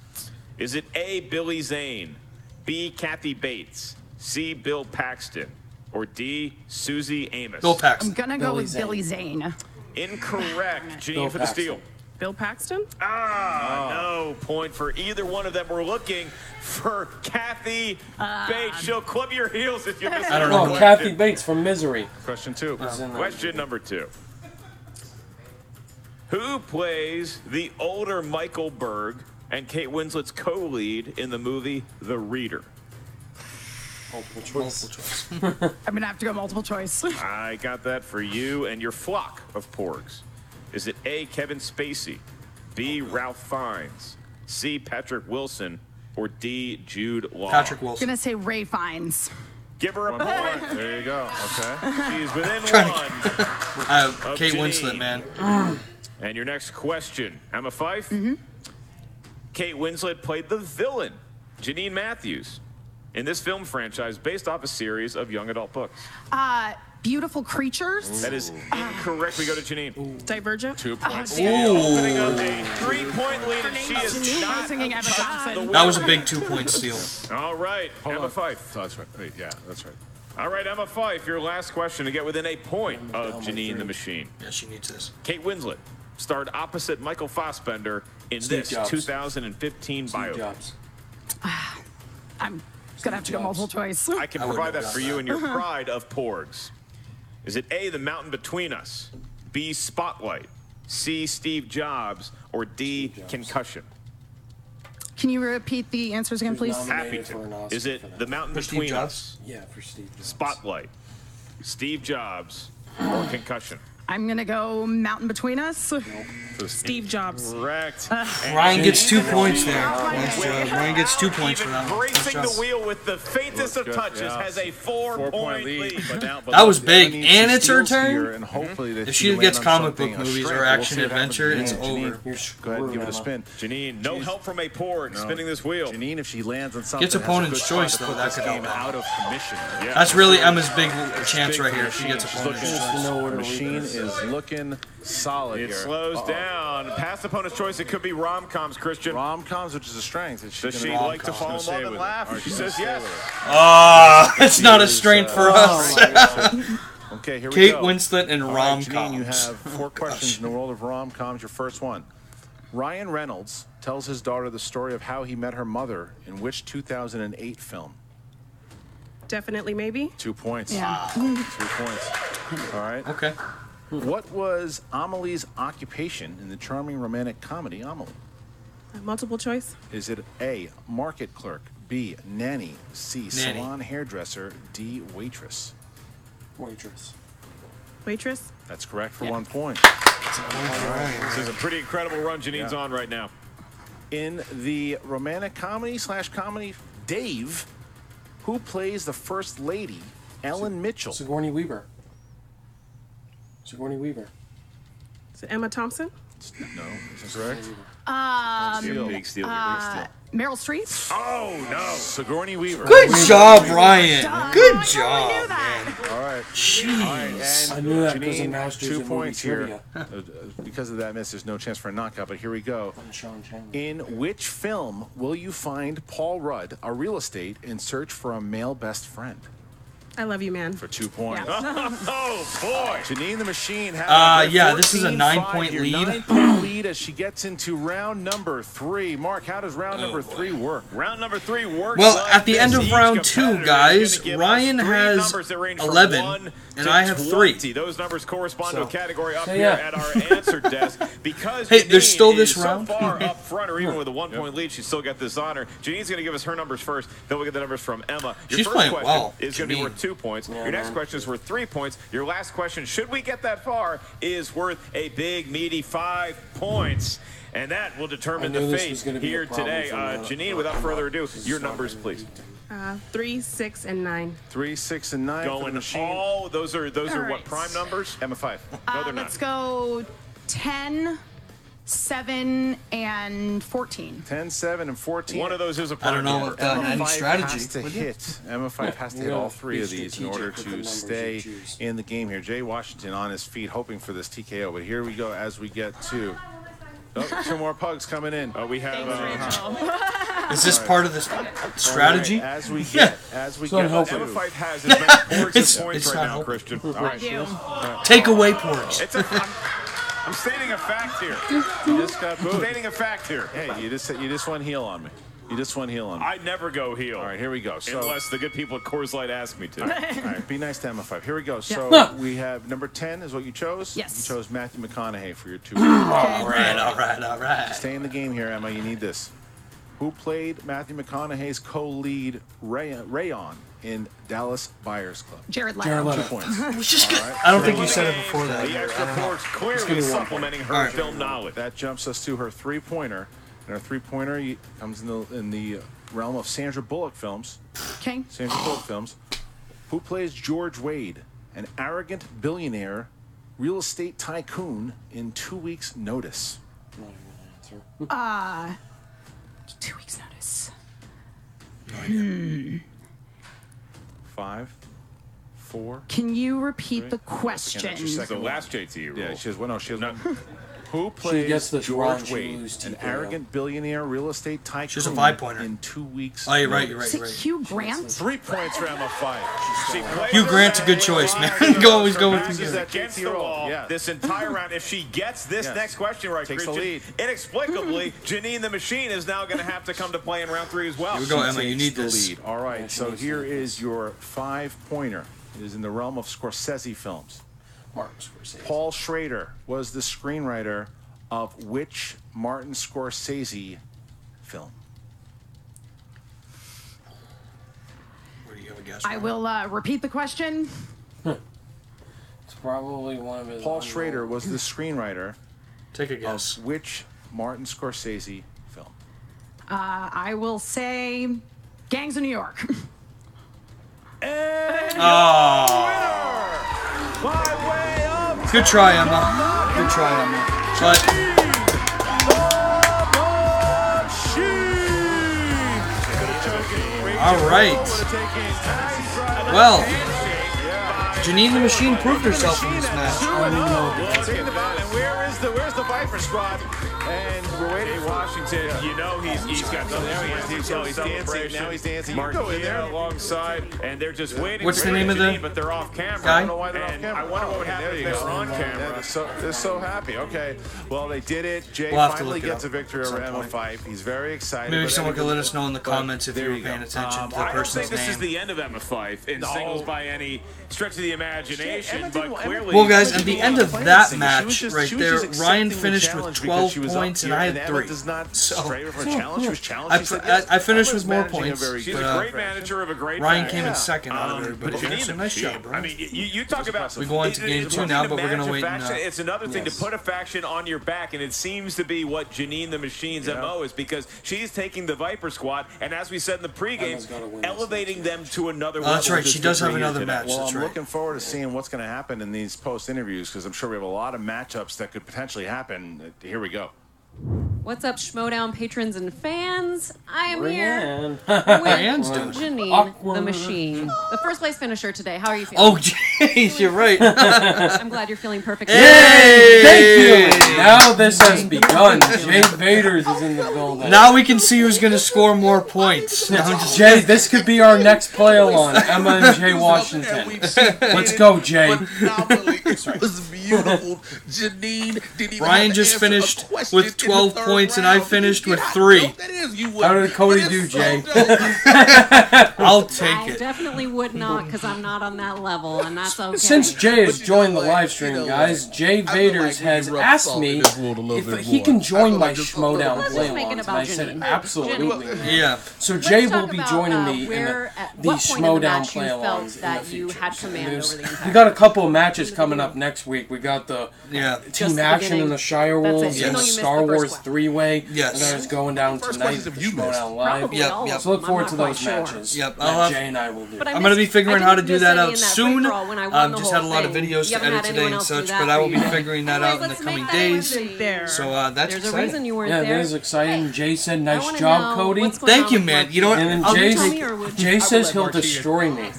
Is it A, Billy Zane, B, Kathy Bates, C, Bill Paxton, or D, Suzy Amis? Bill Paxton. I'm gonna go Billy with Zane. Billy Zane. Incorrect. Janine Bill for the Paxton. steal. Bill Paxton? Ah, no point for either one of them. We're looking for Kathy Bates. She'll club your heels if you miss I don't know. Oh, question. Kathy Bates from Misery. Question two. was in that Question number two. Who plays the older Michael Berg and Kate Winslet's co-lead in the movie The Reader? Multiple choice. Multiple choice. I'm gonna have to go multiple choice. I got that for you and your flock of porgs. Is it A, Kevin Spacey, B, Ralph Fiennes, C, Patrick Wilson, or D, Jude Law? Patrick Wilson. gonna say Ralph Fiennes. Give her a point. There you go. Okay. She's within Trying to- one. Uh, Kate Janine. Winslet, man. And your next question, Emma Fyffe. Mm-hmm. Kate Winslet played the villain, Jeanine Matthews, in this film franchise based off a series of young adult books. Uh, beautiful creatures. That is uh, incorrect. We go to Janine. Divergent? Two points. Uh, Opening up a three-point lead, and she is Janine not singing Emma Thompson. That was a big two-point steal. All right, Hold Emma on. Fyffe. Oh, that's right. Wait, yeah, that's right. All right, Emma Fyffe, your last question to get within a point of Janine the Machine. Yeah, she needs this. Kate Winslet starred opposite Michael Fassbender in Steve this Jobs. 2015 Steve biopic. Jobs. Ah, I'm gonna have to go Jobs. multiple choice. I can I provide that for done you that. in your pride of porgs. Is it A, The Mountain Between Us, B, Spotlight, C, Steve Jobs, or D, Concussion? Can you repeat the answers again, please? Happy Nominated for an to. Oscar Is for it that. The Mountain For Steve Between Jobs? Us, Yeah, for Steve Jobs. Spotlight, Steve Jobs, or Concussion? I'm gonna go Mountain Between Us. Steve Jobs. Correct. Ryan gets two points there. Nice job. Ryan gets two points for that one. Nice Racing job. the wheel with the faintest of touches yeah. has a four-point Four-point lead. lead. But now, but That was big. needs And it's her steals turn? and mm-hmm. hopefully that If she she gets on comic something, book a movies or strength. We'll action see what happens. adventure, it's Janine, over. You're Go ahead and give it a spin. Janine, no Jeez. help from a port spinning this wheel. Janine, if she lands on something, Gets has a opponent's good shot choice, to though. put That this could game help. out of commission. Yeah. That's really Emma's big chance right here. the She machine. gets She's opponent's looking- choice. know where to The read machine this. Is looking solid It here. slows Uh-oh. down. Past opponent's choice. It could be rom-coms, Christian. Rom-coms, which is a strength. Is she Does gonna she rom-com? like to She's fall gonna in stay love with and it. laugh? She she's says gonna stay yes. with it. Ah, it's not a is, strength uh, for us. Okay, here we Kate go. Winslet and All right, Janine, you rom-coms. have four questions in the world of rom-coms. Your first one. Ryan Reynolds tells his daughter the story of how he met her mother in which 2008 film? Definitely, maybe. Two points. Yeah. Two points. All right. Okay. What was Amelie's occupation in the charming romantic comedy Amelie? Uh, Multiple choice. Is it A, market clerk, B, nanny, C, Nanny. salon hairdresser, D, waitress? Waitress. Waitress. That's correct for one point. This is a pretty incredible run Janine's Yeah. on right now. In the romantic comedy slash comedy Dave, who plays the first lady, Ellen Mitchell? Sigourney Weaver. Sigourney Weaver. Is it Emma Thompson? No, is that correct? Um, Steal. Big steal. uh, Meryl Streep. Oh, no. Sigourney Weaver. Good job, Ryan. Duh, Good I totally job. knew that. All right. Jeez. And I knew that because of Janine, Masters two of Movie points here. Trivia. Uh, uh, because of that miss, there's no chance for a knockout, but here we go. And Sean Chandler. In which film will you find Paul Rudd, a real estate, in search for a male best friend? I love you, man. For two points. Oh, boy. Janine the Machine has Uh, yeah, this is a nine-point lead. Nine-point lead as she gets into round number three. Mark, how does round number three work? Round number three works. Well, like at the end of Each round two, competitor is guys, gonna give Ryan three has numbers that range from 11, one and to I have three. 20. Those numbers correspond to a So- category up so here yeah. at our answer desk. Because Hey, there's Janine still this is round. so far up front, or even with a one-point lead, she's still got this honor. Janine's going to give us her numbers first. Then we'll get the numbers from Emma. Your She's first playing question well, is going to be Janine. worth two points. Yeah, Your next man. question is worth three points. Your last question, should we get that far, is worth a big, meaty five points. And that will determine the this fate was gonna be a here today. Uh, Janine, without further ado, your numbers, please. Uh, three, six, and nine. Three, six, and nine Going machine. all those are those All are what prime numbers? Emma five. No, Uh, they're not. let's go 10, 7, and 14. 10, 7, and 14. One of those is a I prime don't know number. what that Emma any five strategy. has to would you? hit. Emma five has to hit all three be of these in strategic order with the to numbers stay choose. in the game here. Jay Washington on his feet, hoping for this TKO. But here we go as we get to oh, two more pugs coming in. Uh, we have uh, Is this part of the strategy? All right, as we get, as we It's get helping. Emma to Fyffe has as many boards It's- points it's right not now, helping. Christian. All right. do. Take away ports. It's a, I'm, I'm stating a fact here. you just got I'm booed. stating a fact here. Hey, you just you just won heel on me. You just won heel on me. I never go heel. All right, here we go. So, Unless the good people at Coors Light ask me to. all right, be nice to Emma five. Here we go. So Yeah. we have number ten is what you chose. Yes. You chose Matthew McConaughey for your two. All right, all right, all right. Stay in the game here, Emma. You need this. Who played Matthew McConaughey's co-lead Ray- Rayon in Dallas Buyers Club? Jared Leto. Jared Two points. was just All right. I don't think you said it before that. The extra points clearly give me one supplementing her All right. film knowledge. That jumps us to her three-pointer, and her three-pointer comes in the in the realm of Sandra Bullock films. Okay. Sandra Bullock films. Who plays George Wade, an arrogant billionaire, real estate tycoon in Two Weeks' Notice? Uh, two weeks notice. Five, four. Can you repeat the question? that's your second The one. last JT rule. Yeah, she has. Well, no, she has. one. Oh, Who plays gets this George she Wade, loses an TKO. arrogant billionaire real estate tycoon? She's a five-pointer. in two weeks. Oh, you're right, you're right, you're right. Hugh Grant? Three points for Emma Five. She Hugh Grant's a good choice, man. Go always go with back Hugh is Grant. against the wall yeah. this entire round. If she gets this Yes. next question right, Takes the lead. inexplicably, Janine the Machine is now going to have to come to play in round three as well. Here we go, She Emma. You need the this. lead. All right, so here is your five-pointer. It is in the realm of Scorsese films. Martin Scorsese. Paul Schrader was the screenwriter of which Martin Scorsese film? Do you have a guess? I will uh, repeat the question. it's probably one of his. Paul Schrader was the screenwriter Take a guess. of which Martin Scorsese film? Uh, I will say Gangs of New York. And Oh, Good try, Emma. Good try, Emma. But. Alright. Well, Janine the Machine proved herself in this match. I don't even know. Where's the Viper Squad? And we're waiting. Jay Washington, yeah. you know he's he's got the there he is. He's, he's dancing. Now he's dancing. Mark go in there alongside, and they're just waiting. What's the name of the? But they're off camera. Guy? I don't know why they're and off camera. I wonder oh, what would happen if they were on camera. They're so, they're so happy. Okay, well they did it. Jay we'll finally gets a victory over Emma Fyffe. He's very excited. Maybe someone could let us know in the comments if you were paying attention um, to the person's name. I think this is the end of Emma Fyffe in singles by any stretch of the imagination, but clearly. Well, guys, at the end of that match right there, Ryan finished with 12 points points and I had three. Does not so, challenge. I, finished with more points. Very, she's uh, a great manager of a great. Ryan came yeah. in second um, out of everybody. But Janine so nice she, job, bro. I mean, you, you talk about we go on to game two now, but we're gonna wait. Uh, it's another thing to put a faction on your back, and it seems to be what Janine the Machine's mo is because she's taking the Viper Squad, and as we said in the pregame, elevating them to another. Oh, level. That's right. She does have another match. Well, I'm looking forward to seeing what's going to happen in these post interviews because I'm sure we have a lot of matchups that could potentially happen. Here we go. What's up, Schmoedown patrons and fans? I am here with Fans. Janine, the machine, the first place finisher today. How are you feeling? Oh, jeez, you're right. I'm glad you're feeling perfect. Yay! Thank you. Now this has begun. Jay Vaders is in the building. Now we can see who's gonna score more points. Jay, this could be our next play along. Emma and Jay Washington. Let's go, Jay. It was beautiful. Janine didn't even just finished with 12 points round. and I finished with three. How did Cody do, Jay? I'll take I it. I definitely would not because I'm not on that level, and that's okay. Since Jay has joined the live stream, you know, guys, Jay Vaders like has asked me if he can join my like Schmoedown playlist. And I said, absolutely. Yeah. So Jay will be joining uh, me in the Schmoedown playlist in the. We got a couple of matches coming up next week. We got the team action in the Shire Wolves and the Star Wars three way. Yes, there's going down the tonight. Of you going down live. Yep, yep. So look forward to those sure. matches. Yep, I'll have, uh-huh. Jay and I will do. I am going to be figuring how to do that out soon. Um, just had a lot of videos to edit today and such, but I will be figuring that out in the coming days. So uh, that's exciting. reason you weren't there. Yeah, that is exciting. Jay said, "Nice job, Cody." Thank you, man. You know what? And Jay says he'll destroy me.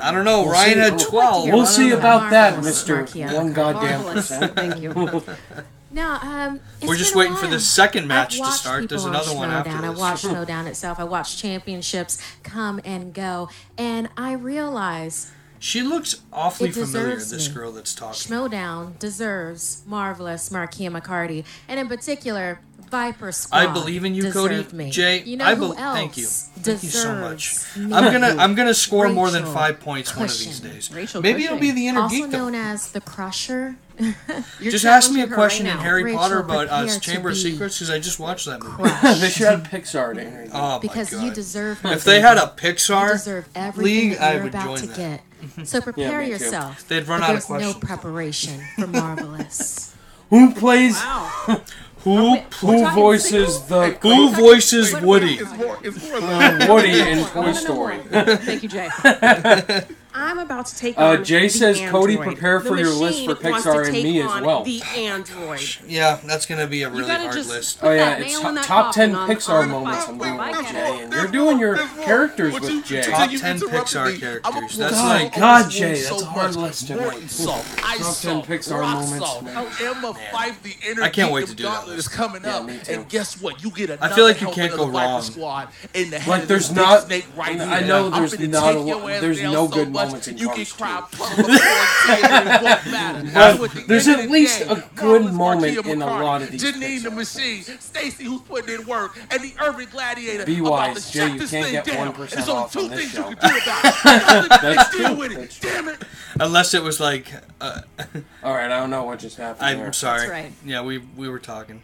I don't know. We'll Ryan had 12. We'll see about that, Mr. One goddamn percent. Thank you. No, um, we're just waiting for the second match to start. There's another one after this. I watched Showdown itself. I watched championships come and go, and I realize she looks awfully familiar. This girl that's talking. Showdown deserves marvelous Marquia McCarty, and in particular, Viper Squad. I believe in you, Cody. Me. Jay, you know I be- thank you. Thank you so much. Me. I'm gonna I'm gonna score Rachel more than five points one of these days. Rachel Maybe it'll be the inner also geek. Also known as the Crusher just ask me a question right in Harry Rachel, Potter about uh, Chamber of Secrets because I just watched that movie. they should have Pixar in here. Oh because my God. you deserve. it. If they had a Pixar league, I would about join to that. Get. So prepare yeah, yourself. They'd run out of questions. There's no preparation for Marvelous. Who plays? Wow. Who, we, who voices the who voices Woody? Woody in Toy Story. Thank you, Jay. I'm about to take. Uh, Jay says, Cody, Android. prepare for your list for Pixar and me as well. The Android. Yeah, that's gonna be a really hard list. Oh yeah, it's top ten Pixar moments. I'm doing with Jay, and you're doing your characters with Jay. Top ten Pixar characters. That's like God, Jay. That's a hard list. Top ten Pixar moments. Five, the I can't wait to do that. Is coming up, and guess what? You get I feel like you can't go wrong. Like there's not. I know there's not a lot. There's no good much you can cry public There's at least a good moment in a lot of these. Janine the Machine, Stacy who's putting in work, and the urban gladiator. Be wise, Jay. You can't get one percent off this show. Damn it. Unless it was like. Uh, All right, I don't know what just happened. I'm sorry. That's right. Yeah, we we were talking.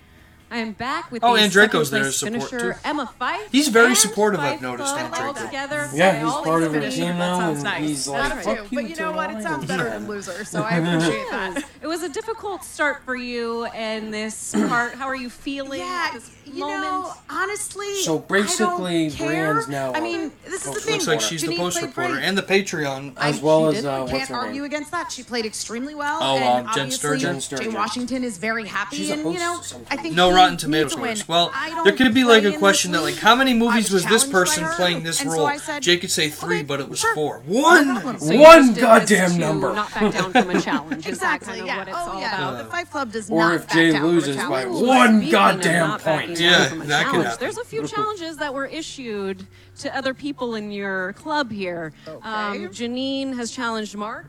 I am back with oh, the and Draco's there as support finisher, too. Emma Fyffe. He's very supportive. I've noticed on Together, yeah, he's part of the team now, and nice. he's like, "Fuck you." But you know what? It sounds better than loser, so I appreciate that. It was a difficult start for you, and this part. How are you feeling? Yeah, you moment. know, honestly, So basically, I don't care. Brienne's now I mean, this is the thing. Looks like she's the post played reporter great. and the Patreon. I- As well as, uh, what's can't her argue name? against that. She played extremely well. Oh, and um, Jen obviously Sturgeon. Jay Washington is very happy, She's a and you host know. I think no Rotten Tomatoes. Scores. Well, there could be like a question that like, how many movies was this person playing this role? Jay Jake could say three, but it was four. One. One goddamn number. Not back down from a challenge. Exactly. Yeah. oh yeah. Uh, the Fight Club does Or not. if Jay loses by one goddamn point yeah, from a challenge. There's a few challenges that were issued to other people in your club here. Um, okay. Um, Janine has challenged Mark.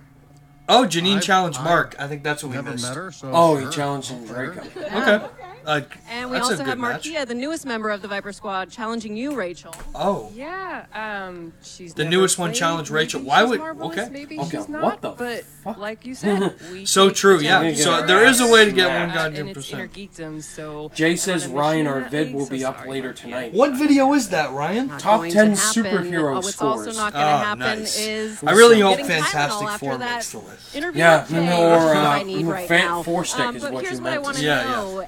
Oh, Janine I've- challenged I've Mark. I think that's what we missed. met her, so oh, he challenged Draco. Okay. Uh, and we that's a also good have match. Markia, the newest member of the Viper Squad, challenging you, Rachel. Oh, Yeah, um, she's The newest one Challenge challenged Maybe Rachel. Why she's would- marvelous, okay, Maybe okay. she's not. What the but fuck? like you said, we So true, yeah. So there is a way to get risks, one uh, goddamn and it's percent. geekdom, so Jay says Ryan, or our vid will so be up sorry, later tonight. what video is that, Ryan? Not Top 10 to superhero oh, what's also scores. not going to Ah, happen nice. is I really hope Fantastic after Four that makes the list. Yeah, no, or, is what uh, I need uh, Fan- Stick um, is what here's you what I meant Yeah. want to Yeah, know.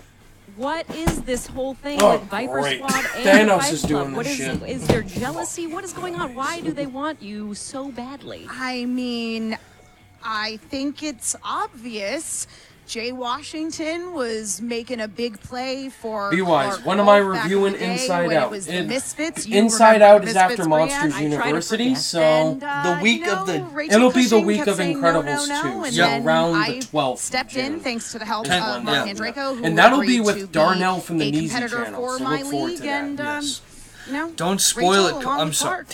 What is this whole thing oh, with Viper great. Squad and Thanos Fight is doing Club? What is, shit. is there jealousy? What is going on? Why do they want you so badly? I mean, I think it's obvious Jay Washington was making a big play for. Be wise. When am I reviewing in Inside Out? It Misfits. Inside Out is after brand. Monsters University, so and, uh, the week you know, of the Rachel it'll Cushing be the week of Incredibles no, no, no, two, so around the twelfth. Stepped June. in thanks to the help uh, and, of Mark yeah, Andreyko, and that'll be with Darnell from the Neasy Channel. so look forward to that. And, um, Don't spoil it. I'm sorry.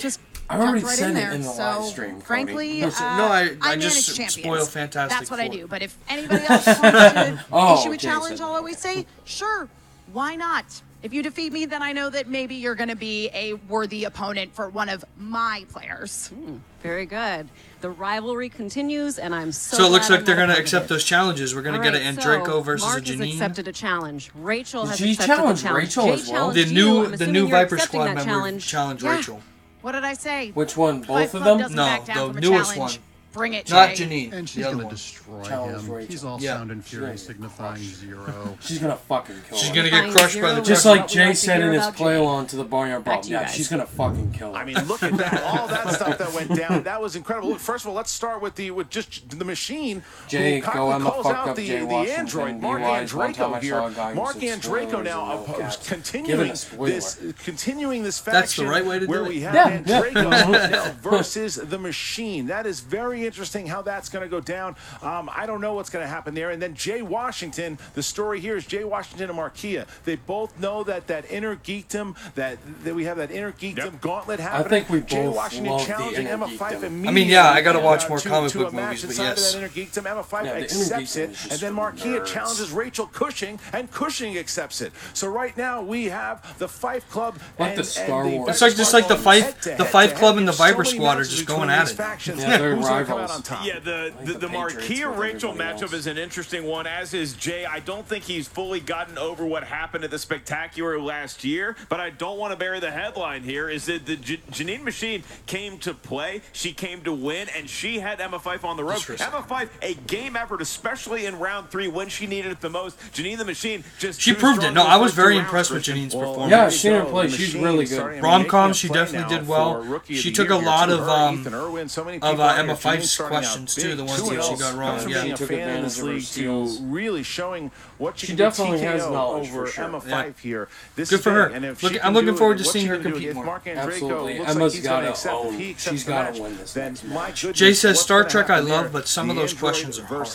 I already right said in there, it in the so live stream. Frankly, no, so, no, uh, I, I, I just spoil fantastic. That's what I do. But if anybody else wants to oh, issue okay, a challenge, I'll always say, sure, why not? If you defeat me, then I know that maybe you're going to be a worthy opponent for one of my players. Mm, very good. The rivalry continues, and I'm so. So it looks like they're going to accept those challenges. We're going to get an And so versus Mark a Janine. Has accepted a challenge. Rachel has she accepted challenged a challenge. Rachel Jay as well. The new, the new Viper Squad member challenged yeah. Rachel. What did I say? Which one? Both of them? No, the newest challenge. one. Bring it, Not Jay. Janine. And she's gonna destroy Tell him. Rachel. He's all Yeah. sound and fury, signifying zero. She's gonna fucking kill him. She's gonna get crushed by the. Just like Jay said in his play along to the Barnyard Back Brawl. Yeah, guys. she's gonna fucking kill him. I mean, look at that! All that stuff that went down. That was incredible. Look, first of all, let's start with the with just the machine. who Jay, go on the calls fuck out up the, Jay the android Marc Andreyko here. Mark said now continuing this continuing this faction That's the right way to where do it. we have Andreyko now versus the machine. That is very interesting how that's going to go down. Um, I don't know what's going to happen there. And then Jay Washington, the story here is Jay Washington and Markia. They both know that that inner geekdom, that, that we have that inner geekdom yep. gauntlet happening. I think we Jay both Washington love challenging the Emma. Fyffe. I mean, yeah, I got to uh, watch more to, comic to book movies, but yes. That inner geekdom. Emma Fyffe yeah, accepts it, and then Markia challenges Rachel Cushing, and Cushing accepts it. So right now we have the Fyffe Club like and, the Star and Wars. The it's like just like the Fyffe, the Fyffe Club and the Viper Squad are just going at it. Yeah, they're rivals out on top. Yeah, the the, the, the Rachel matchup else. is an interesting one, as is Jay. I don't think he's fully gotten over what happened at the spectacular last year, but I don't want to bury the headline here. Is that the J- Janine Machine came to play, she came to win, and she had Emma Fyffe on the ropes. Emma Fyffe, a game effort, especially in round three when she needed it the most. Janine the Machine just she proved it. No, I was very impressed with Janine's well, performance. Yeah, she didn't play. She's really good. Rom com, she definitely did well. She took a lot of um, of uh, Emma Fyffe. Questions too. The ones that she got wrong. From yeah, being a took fan of this league to really showing what she can definitely has knowledge over sure. Emma Five here. This good for her. And if Look, I'm looking forward to seeing her compete more. Mark Absolutely, Emma's like got to own. She's got to win this. Jay says Star Trek I love, but some of those questions are hard.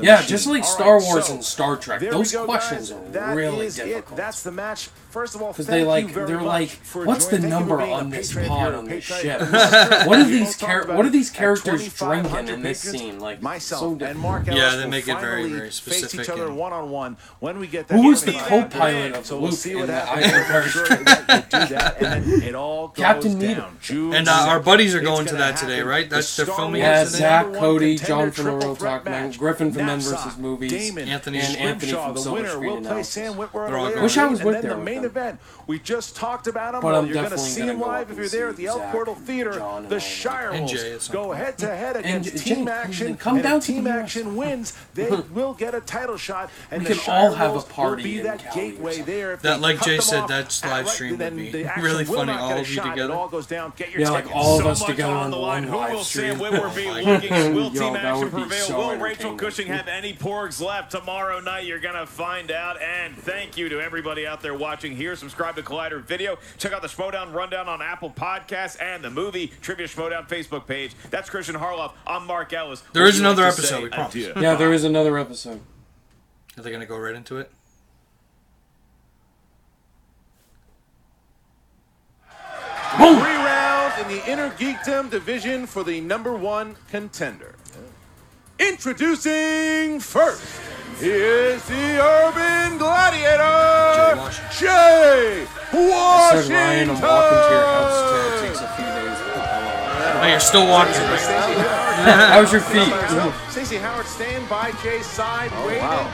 Yeah, just like Star Wars and Star Trek, those questions are really difficult. That's the match. First of all, because they like they're like, what's the number on this pod on this ship? What are these? What are these characters? Drinking in this scene. Like myself so and. Mark Ellis Yeah, they make it very, finally very face specific each other one on one when we get that. Who was the co-pilot of So we'll Luke see in what the happens. Iron I'm Fist? sure that do that, and then it all goes Captain down. Needham. June And uh, our buddies are going to gonna that today, happen. right? The That's their Star filming Wars Yeah. Zach, Cody, John from the triple Real Talk Man, match. Griffin from Men Knapsack, vs. Movies, Damon, Anthony and Anthony from the Silver winner Screen will play Analysis. Sam Witwer They're all going. Wish I was and with then there the main them. event. We just talked about him. But Well, I'm you're going to definitely see gonna him go live if you're there at the Elk Zach, Portal Theater. John, and The Shire Wolves Jay go head to head And against Jay, Team come Action. come and down if to the Team US. Action wins, they will get a title shot. And We the can Shire all have a party will be that Cali gateway there. That, like Jay said, off that's at live right, stream would be the really funny, all of you together. all goes down. Get your Yeah, like tickets. all of so us much together on on the the line. one Who live will Sam stream. Witwer be my looking? Will Team Action prevail? will Rachel. Cushing have any porgs left tomorrow night? You're gonna find out. And thank you to everybody out there watching here. Subscribe to Collider Video. Check out the Schmoedown Rundown on Apple Podcasts and the movie Trivia Schmoedown Facebook page. That's Christian Harloff. I'm Mark Ellis. There Would is like another episode, we promise. adieu? Yeah, there is another episode. Are they going to go right into it? Three rounds in the Inner Geekdom division for the number one contender. Introducing first, he is the Urban Gladiator, Jay I said Ryan, I'm Washington. walking to your house till it takes a few days. To Oh, you're still walking. Stacey. How's your feet? Stacey Howard staying by Jay's side, Oh, waiting. wow.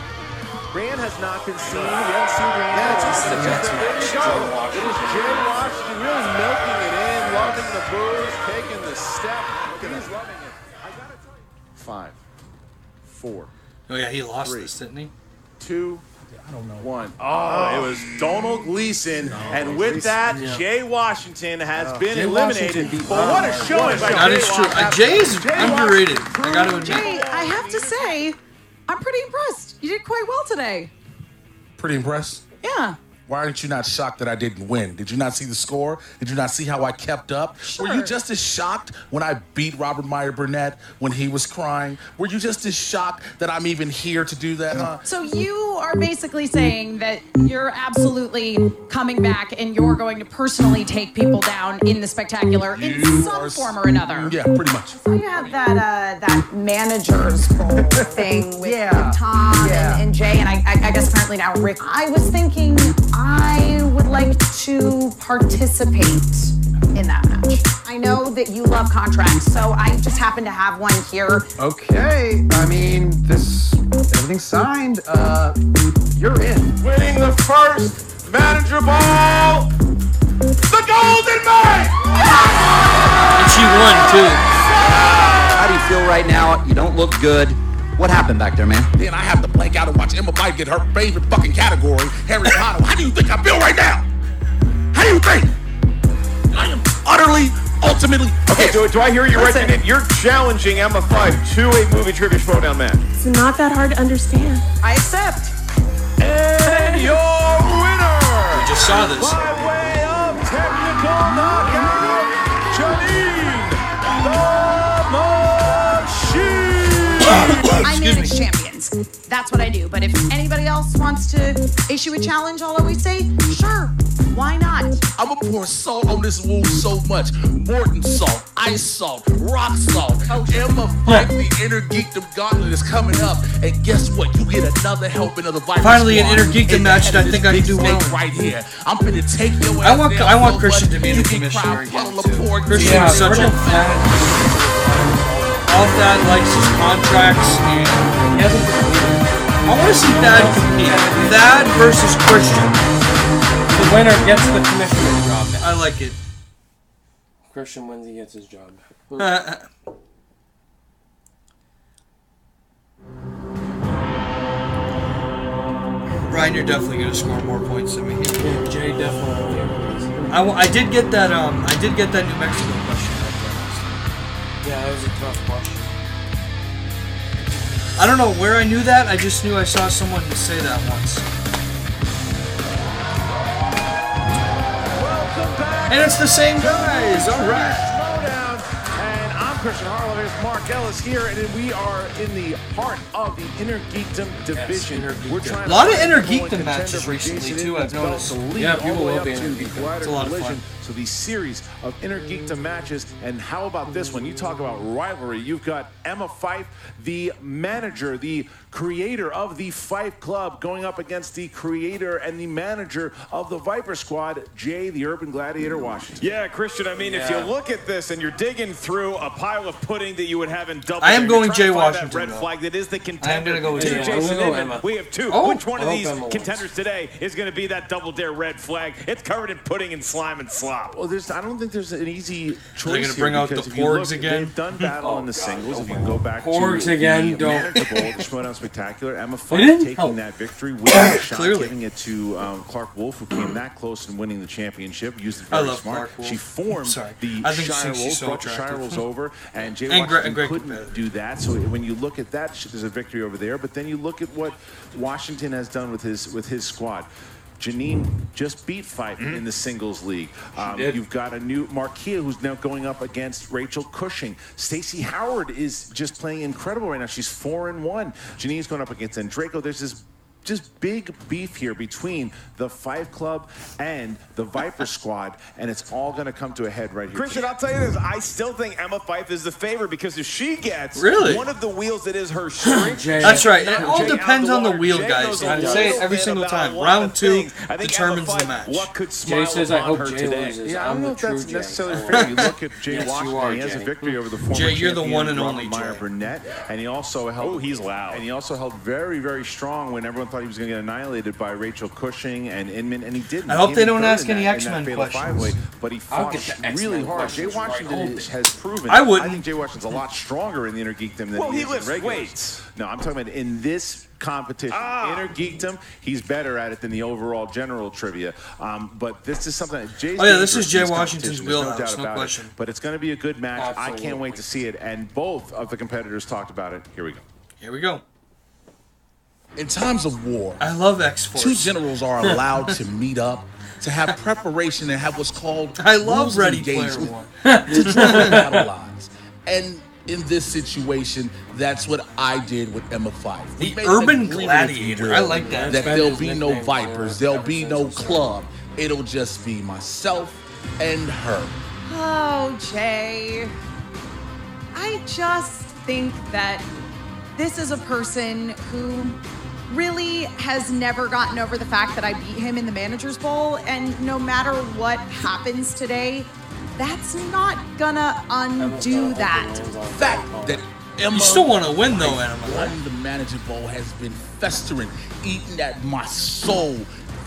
Rand has not been seen. We haven't seen Rand. Yeah, it's the Jets There match. you go. Jay Washington. Jay Washington really milking it in, loving the booze, taking the step. He's loving it. I gotta tell you. Five, four, Oh, yeah, he lost Three. this, didn't he? two, one. Oh, it was Domhnall Gleeson, and with that, Yeah. Jay Washington has been Jay eliminated. Washington beat But what a Ron. showing by That Jay is true. Uh, Washington. Jay is Jay underrated. I got to admit. Hey, I have to say, I'm pretty impressed. You did quite well today. Pretty impressed. Yeah. Why aren't you not shocked that I didn't win? Did you not see the score? Did you not see how I kept up? Sure. Were you just as shocked when I beat Robert Meyer Burnett when he was crying? Were you just as shocked that I'm even here to do that, huh? So you are basically saying that you're absolutely coming back and you're going to personally take people down in the spectacular in some are form or another. Yeah, pretty much. So you have that uh, that manager's role thing with, Yeah. with Tom Yeah. and, and Jay, and I, I, I guess apparently now Rick. I was thinking I would like to participate in that match. I know that you love contracts, so I just happen to have one here. Okay, I mean, this everything's signed. Uh, you're in. Winning the first manager ball, the Golden Knight. And she won, too. How do you feel right now? You don't look good. What happened back there, man? Then I have to blank out and watch Emma Bite get her favorite fucking category, Harry Potter. How do you think I feel right now? How do you think? I am utterly, ultimately. Okay, do, do I hear you right? Then? You're challenging Emma Five to a movie trivia showdown match. It's not that hard to understand. I accept. And your winner, We just saw this. by way of technical knockout, I manage champions. That's what I do. But if anybody else wants to issue a challenge, I'll always say, sure, why not? I'ma pour salt on this wound so much. Morton salt, ice salt, rock salt. Emma Fight, the Inner Geekdom Gauntlet is coming up. And guess what? You get another helping of the Viper Finally, an Inner Geekdom And match that I think I can do well. Right here. I'm gonna take your I want- down I want so Christian to be you the commissioner cry again, puddle of too. Christian Yeah, is such we're a gonna fat. All that likes his contracts and He hasn't completed. I want to see Thad compete. Thad versus Christian. The winner gets the commissioner job. I like it. Christian wins, he gets his job. Ryan, you're definitely gonna score more points than me. Yeah, Jay definitely. I, I did get that. Um, I did get that New Mexico. Yeah, that was a tough question. I don't know where I knew that. I just knew I saw someone say that once. And it's the same guys. All right. And I'm Christian Harloff. Here's Mark Ellis here, and we are in the heart of the Inner Geekdom division. Inner We're trying A lot of Inner Geekdom matches recently, too, I've noticed. Yeah, people love up the to Inner Geekdom. It's a lot of fun. So these series of Inner Geekdom matches, and how about this one? You talk about rivalry. You've got Emma Fyffe, the manager, the creator of the Fyffe Club, going up against the creator and the manager of the Viper Squad, Jay, the Urban Gladiator Washington. Yeah, Christian, I mean, if you look at this and you're digging through a pile of pudding that you would have in double, I am going Jay Washington, That red though. flag that is the contender. gonna go with Jay Jason I'm gonna go Emma. We have two. Oh, Which one of these contenders today is going to be that double dare red flag? It's covered in pudding and slime and slop. Well, there's. I don't think there's an easy choice. Are gonna bring out the because if you porgs again? They've done battle Oh, in the God, singles. no If you can go back Porgs to again, the don't- the Schmoedown Spectacular, Emma They taking help. that victory, winning the shot, Clearly. giving it to um, Clark Wolf, who came that close and winning the championship. Used it I very love smart. Clark Wolf. She formed the I think Shire Wolves, so brought the Shire. Wolves over, and Jay And Washington great couldn't competitor. do that. So when you look at that, there's a victory over there. But then you look at what Washington has done with his with his squad. Janine just beat Fyffe in the singles league. Um, did. you've got a new Marquia who's now going up against Rachel Cushing. Stacey Howard is just playing incredible right now. She's four and one. Janine's going up against Andreyko. There's this just big beef here between the Five Club and the Viper Squad, and it's all going to come to a head right here. Christian, I'll tell you this. I still think Emma Fyffe is the favorite because if she gets Really? one of the wheels that is her strength, Jay. That's right. It all Jay out depends on the wheel, Jay guys. knows a I say it every single time. Round two things. I think determines Emma the match. What could smile says, "I hope her Jay today? loses." Yeah, I I'm don't know the if that's Jay. necessarily fair. You look at Jay Yes, you Washington. are, he has a victory over the former Jay, you're the champion, one and Robert only Meyer Jay. Burnett, and he also held. Oh, he's loud. And he also held very, very strong when everyone thought he was going to get annihilated by Rachel Cushing and Inman, and he didn't. I hope they don't ask any X-Men questions. five-way, But he fought really hard. Jay questions right Washington has proven. I wouldn't. I think Jay Washington's a lot stronger in the inner geekdom than Well, he, he is lifts in regulars. weights. No, I'm talking about in this competition. Ah. Inner geekdom, he's better at it than the overall general trivia. Um, but this is something that Jay's Oh, yeah, this is Jay Washington's competition. There's wheelhouse, doubt no about it. question. But it's going to be a good match. I can't wait to see it. And both of the competitors talked about it. Here we go. Here we go. In times of war, I love X Force. two generals are allowed to meet up to have preparation and have what's called I love Ready Player One. to draw battle lines. And in this situation, that's what I did with Emma Five. The Urban agreement, Gladiator. will, I like that. That there'll be no vipers, there'll be no club. It'll just be myself and her. Oh, Jay. I just think that this is a person who really has never gotten over the fact that I beat him in the Manager's Bowl. And no matter what happens today, that's not gonna undo that. fact that Emma You still want to win, though, Emma. won the manager bowl has been festering, eating at my soul.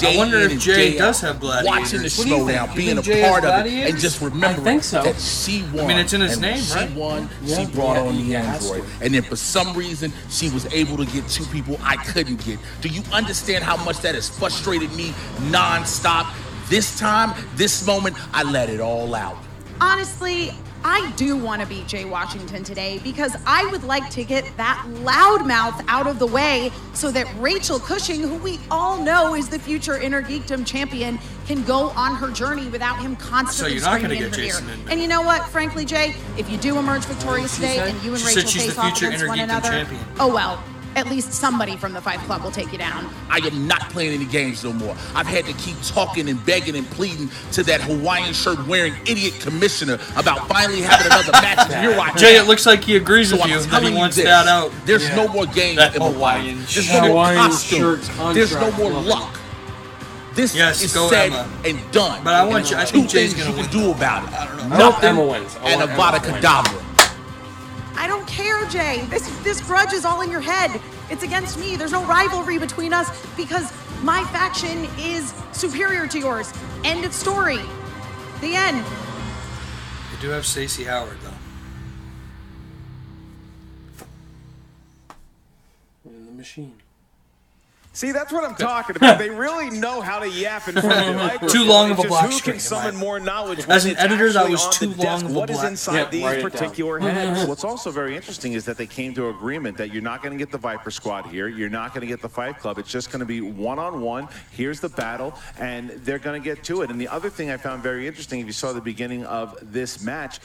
Day I wonder in if and Jay day does out, have gladiators. Watching the What do you think? showdown, You being a Jay part of it, and just remembering think so. that she won. mean, it's in his and name, when she right? won. Yeah, she brought yeah, on the has android, and then for some reason she was able to get two people I couldn't get. Do you understand how much that has frustrated me nonstop? This time, this moment, I let it all out. Honestly, I do want to beat Jay Washington today because I would like to get that loudmouth out of the way so that Rachel Cushing, who we all know is the future Inner Geekdom champion, can go on her journey without him constantly you're screaming in get her Jason ear. And you know what, frankly, Jay, if you do emerge victorious today and you and She Rachel face off against one another, champion. oh well, at least somebody from the Five Club will take you down. I am not playing any games no more. I've had to keep talking and begging and pleading to that Hawaiian shirt wearing idiot commissioner about finally having another match. And here I Jay, it looks like he agrees So with I'm you that telling he you wants this, that out. There's Yeah. no more games That in Hawaiian life. There's shirt. no more Hawaiian costume. shirt There's no more luck. This Yes, is go said Emma. and done. But I want And you- I two think Jay's things gonna win. can do about it. I don't know. I Nothing Emma wins. I and want Avada Emma. Kedavra. I don't care, Jay. This this grudge is all in your head. It's against me. There's no rivalry between us because my faction is superior to yours. End of story. The end. You do have Stacey Howard, though. In the machine. See, that's what I'm talking about. They really know how to yap in front of the microphone. Too long of a just black who screen, can summon more knowledge As an editor, that was too long of a What is inside Yeah, these write particular heads? What's also very interesting is that they came to agreement that you're not going to get the Viper Squad here. You're not going to get the Fight Club. It's just going to be one on one. Here's the battle, and they're going to get to it. And the other thing I found very interesting, if you saw the beginning of this match,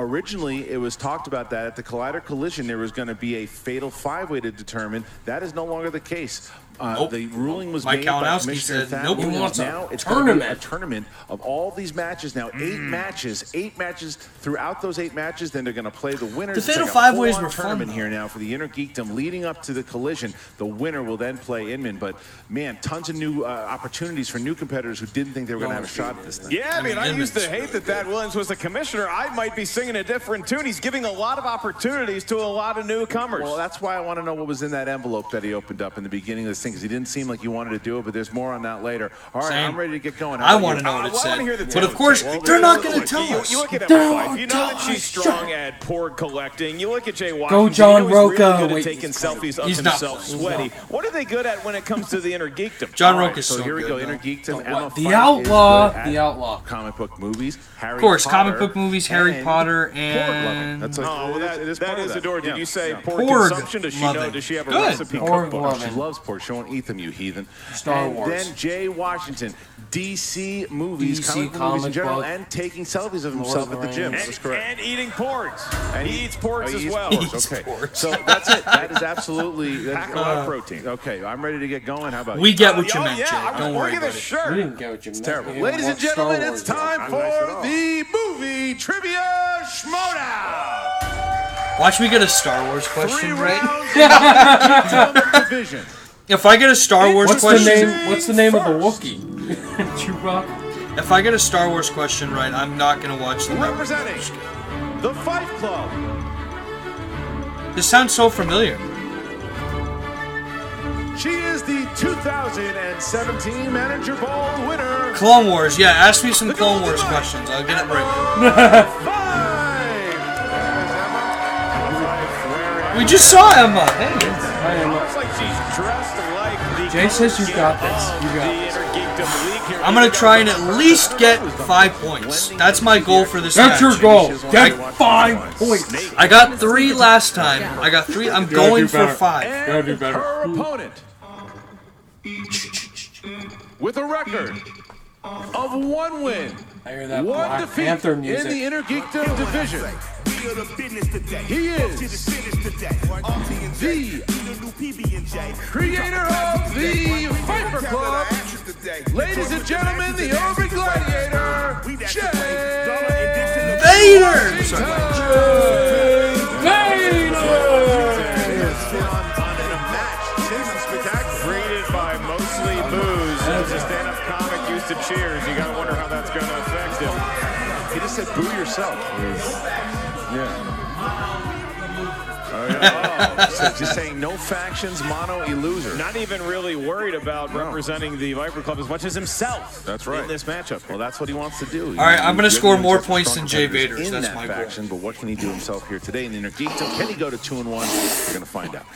Originally, it was talked about that at the Collider Collision there was going to be a fatal five-way to determine. That is no longer the case. Uh, Nope. The ruling was Mike made by Kalinowski Commissioner said Thad nope. He Williams. wants a now it's gonna be a tournament of all these matches. Now eight matches, eight matches. Throughout those eight matches, then they're going to play the winners. The It's Fatal like Five Ways full-on were fun, tournament though. here now for the Inner Geekdom, leading up to the collision. The winner will then play Inman. But man, tons of new uh, opportunities for new competitors who didn't think they were going to have a shot at this thing. Yeah, I mean, I used to hate that Thad Williams was the commissioner. I might be singing a different tune. He's giving a lot of opportunities to a lot of newcomers. Well, that's why I want to know what was in that envelope that he opened up in the beginning of this thing, because he didn't seem like he wanted to do it, but there's more on that later. All right, Same. I'm ready to get going. I want to know what it well, I wanna hear the said. But of course, Well, they're not going to tell you, us. You look at They're Emma all Fyffe. You know that she's strong at porg collecting. You look at Jay Washington. John you know Roca. Really Wait, taking selfies of He's not. himself sweaty. What are they good at when it comes to the inner geekdom? John All right, is so, so here we go. Inner Geekdom. The Emma? The Outlaw. The Outlaw. Comic book movies. Harry Of course, comic book movies, Harry Potter, and That's like, Oh, that, is that part of is that. adorable. Did you say pork, consumption? Does she know? Does she have a Good. recipe cookbook? She loves pork. She won't eat them, you heathen. Star and Wars. then Jay Washington, DC movies, DC comic book movies in general, book. and taking selfies of himself at the the gym. Rings. That's And, correct. and eating porgs. And he eats porgs Oh, he as eats well. porgs, Okay, porgs. so that's it. That is absolutely that's, Pack a lot of protein. Okay, I'm ready to get going. How about we you? get what you oh, meant, yeah, Jay. I- Don't worry about it. shirt. We didn't get what you meant. terrible. We Ladies and gentlemen, it's time for messed the movie trivia schmoedown. Watch me get a Star Wars Three question right. rounds division. If I get a Star Wars What's the question, name? What's the name of the Wookiee? Chewbacca. if I get a Star Wars question right, I'm not going to watch the movie. Representing the Fight Club. This sounds so familiar. She is the 2017 Manager Ball winner. Clone Wars, yeah. Ask me some Clone Wars questions. I'll get it right. We just saw Emma. Hey, Looks like Jay says you got this. You got this. Inner Geekdom League here. I'm gonna try and at least get five points. That's my goal for this That's match. your goal. Get five points. I got three last time. I got three. I'm going do for five. Gotta do better. Her opponent with a record of one win, I hear that one defeat Panther in the music. Inner Geekdom division. He is the creator of the Viper Club. Ladies and gentlemen, the Urban Gladiator, Jay Vader. Greeted by mostly booze. As a stand-up comic used to cheers, you gotta wonder how that's gonna affect him. He just said, "Boo yourself." Oh. So just saying, no factions, mono, a loser. Not even really worried about representing the Viper Club as much as himself. That's right. In this matchup. Well, that's what he wants to do. All right, I'm gonna score more points than Jay competitors Vader's. In That's that my goal. faction, but what can he do himself here today in the Inner Geekdom? Can he go to two and one? We're gonna find out.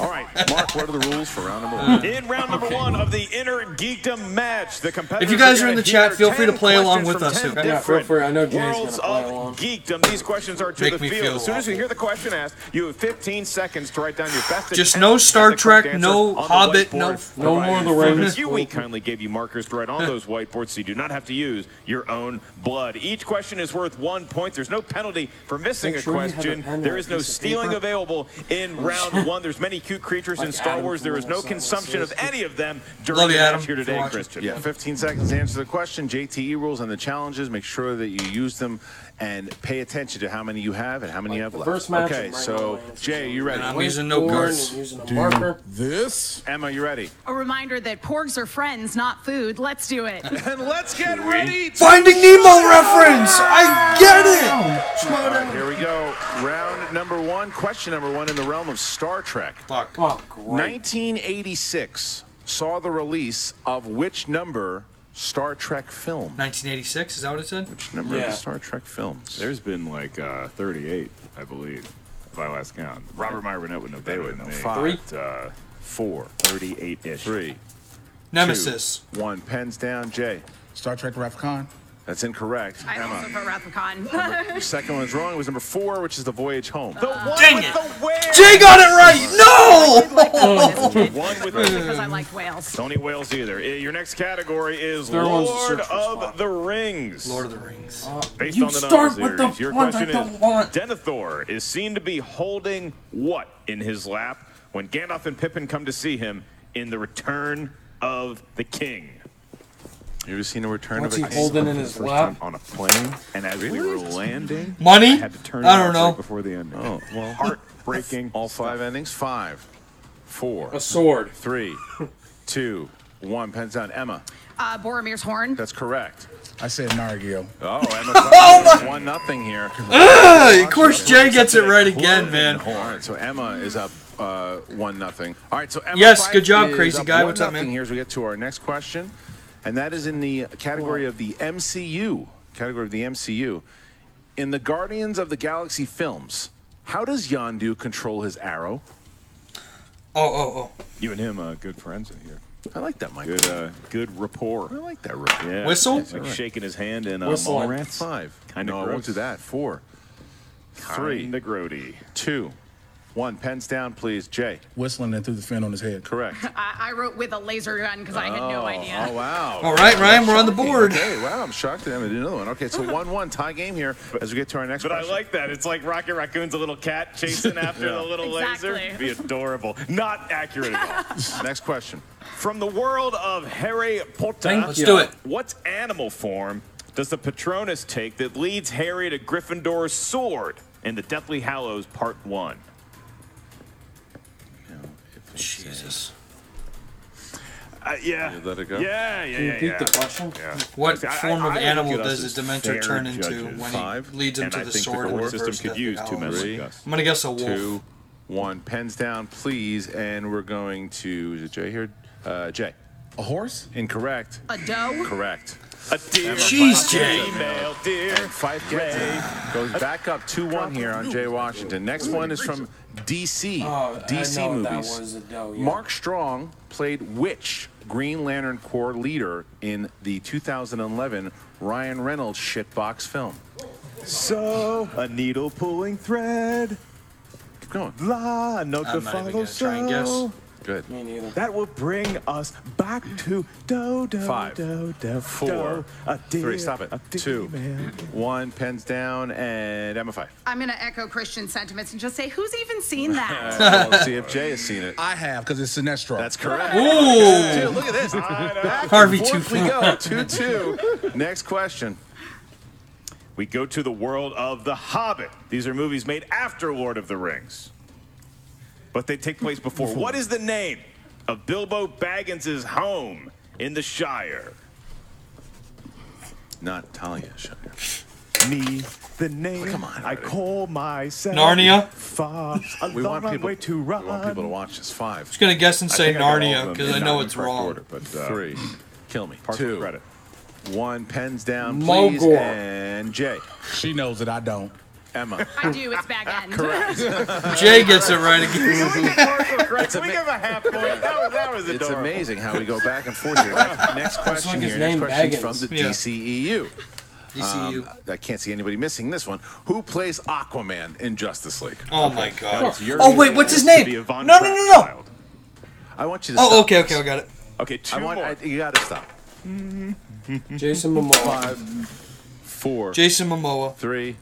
All right, Mark, what are the rules for round number one? In round number one of the Inner Geekdom match, the competitors If you guys are gonna in the chat, feel free to play along with us, 10 okay? Yeah, feel different free. I know Jay's gonna worlds play of along. geekdom. These questions are to Make the field. As soon as you hear the question asked, you have 15 seconds to write down your best Just no Star Trek, no Hobbit, no- No more of the from Rings. You, we kindly gave you markers to write on those whiteboards so you do not have to use your own blood. Each question is worth one point. There's no penalty for missing Make a sure a question. pen and There a is no stealing paper. available in round one. There's many cute creatures in Star Adam Wars. There is no from consumption of any of them during Love the you, match Adam, here today. Christian. Yeah, 15 seconds to answer the question. JTE rules and the challenges. Make sure that you use them and pay attention to how many you have and how many you have left. first match, okay, I'm so all my answers Jay, you ready? And I'm using no Whiteboard guards. and Using a marker. This? Emma, you ready? A reminder that porgs are friends, not food. Let's do it. And let's get ready. to- Finding Nemo reference. I get it. All right, here we go. Round number one. Question number one in the realm of Star Trek. Fuck. Oh, 1986 saw the release of which number Star Trek film? 1986. Is that what it said? Which number of Yeah. the Star Trek films? There's been like uh, 38, I believe, if I last count. Robert Meyer Burnett would know They better would than know. me. Five. Three. But, uh, Four, 38-ish. three, Nemesis. two, one. Pens down. Jay. Star Trek Wrath of Khan. That's incorrect. I also Emma. put Wrath of Khan. Your second one was wrong. It was number four, which is the voyage home. The one Dang with it. the whale. Jay got it right. No. One with because I like whales. Don't eat whales either. Uh, Your next category is Third one's Lord search for of spot. the Rings. Lord of the Rings. Based You on the start novel with the series, your ones I question is, don't want. Denethor is seen to be holding what in his lap when Gandalf and Pippin come to see him in the Return of the King? You ever seen a return What's of a he holding in his First lap? time on a plane? And as we were landing, Money? I had to turn I it don't off know. right before the ending. Oh, well. Heartbreaking. All five endings? Five, four, A sword. three, two, one. Pens down. Emma. Uh, Boromir's horn. That's correct. I said Nargile. Oh, Emma. Oh, One nothing here. Of course, Jay gets it right again, man. All right, so Emma is up uh, one nothing. All right, so Emma Yes, Fife good job, is crazy up guy. one What's up, nothing man? Here as we get to our next question, and that is in the category of the MCU. Category of the MCU. In the Guardians of the Galaxy films, how does Yondu control his arrow? Oh, oh, oh. You and him, uh, good friends in here. I like that, Michael. Good, uh, good rapport. I like that rapport. Yeah. Whistle? It's like shaking his hand in uh, Whistling. Mallrats. Five. Kinda no, I won't do that. Four, three, Kinda grody. two, one. Pens down, please. Jay. Whistling and threw the fin on his head. Correct. I, I wrote with a laser gun because I had no oh, idea. Oh wow! All right, Ryan, we're on the board. Okay, wow, I'm shocked that Emma did another one. Okay, so one-one tie game here as we get to our next But I question. like that. It's like Rocket Raccoon's a little cat chasing after Yeah. the little Exactly. laser. Be adorable. Not accurate at all. next question. From the world of Harry Potter, Thank uh, Let's you. do it. what animal form does the Patronus take that leads Harry to Gryffindor's sword in the Deathly Hallows Part 1? Jesus. Uh, yeah. You let it go? Yeah, yeah, Can you yeah. repeat yeah. the question? Yeah. What I- I- form of I look animal does as a Dementor fair turn into judges. when Five. he leads him to I the think sword the system could use two? Three. I'm gonna guess a wolf. Two, one. Pens down, please. And we're going to. Is it Jay here? Uh, Jay. A horse? Incorrect. A doe. Correct. A deer. Jeez, Jay. Female deer. Fife gets it. Goes back up 2-1 here on Jay Washington. Next one is from DC. Oh, DC I know movies. that was a doe. Yeah. Mark Strong played which Green Lantern Corps leader in the 2011 Ryan Reynolds shitbox film? So, a needle pulling thread. Keep going. La, note I'm to not even follow gonna try and guess. So. Good. Me neither. That will bring us back to do do Five, do do Four, do. A deer, three, stop it. Two, man. one, pens down, and Emma five. I'm gonna echo Christian sentiments and just say, who's even seen that? Let's see if Jay has seen it. I have, because it's Sinestro. That's correct. Ooh. Dude, look at this. Back Harvey and forth we Two go. 2-2. Next question. We go to the world of The Hobbit. These are movies made after Lord of the Rings, but they take place before. What is the name of Bilbo Baggins' home in the Shire? Not Talia Shire. Me, the name Come on, I buddy. call myself. Narnia? Far, We want people. way to We want people to watch this. Five, I'm just gonna guess and say think I got all of Narnia because in I know it's wrong. order, but, uh, three. Kill me. partial Two. credit. One. Pens down, please. Mogor. And Jay. She knows that I don't. Emma. I do. It's Bag End. Jay gets it right again. Can we give a half point? That was, that was It's adorable. amazing how we go back and forth here. Next, next question like his here. Next name, question Baggins. from the Yeah. DCEU. DCU. Um, I can't see anybody missing this one. Who plays Aquaman in Justice League? Oh my god. It's your Oh wait, what's his to name? be No, Von no, no, no. child. I want you to. Oh, stop okay, this. okay, I got it. Okay, two I want. more. I, you got to stop. Jason Momoa. Five, four, Jason Momoa. three,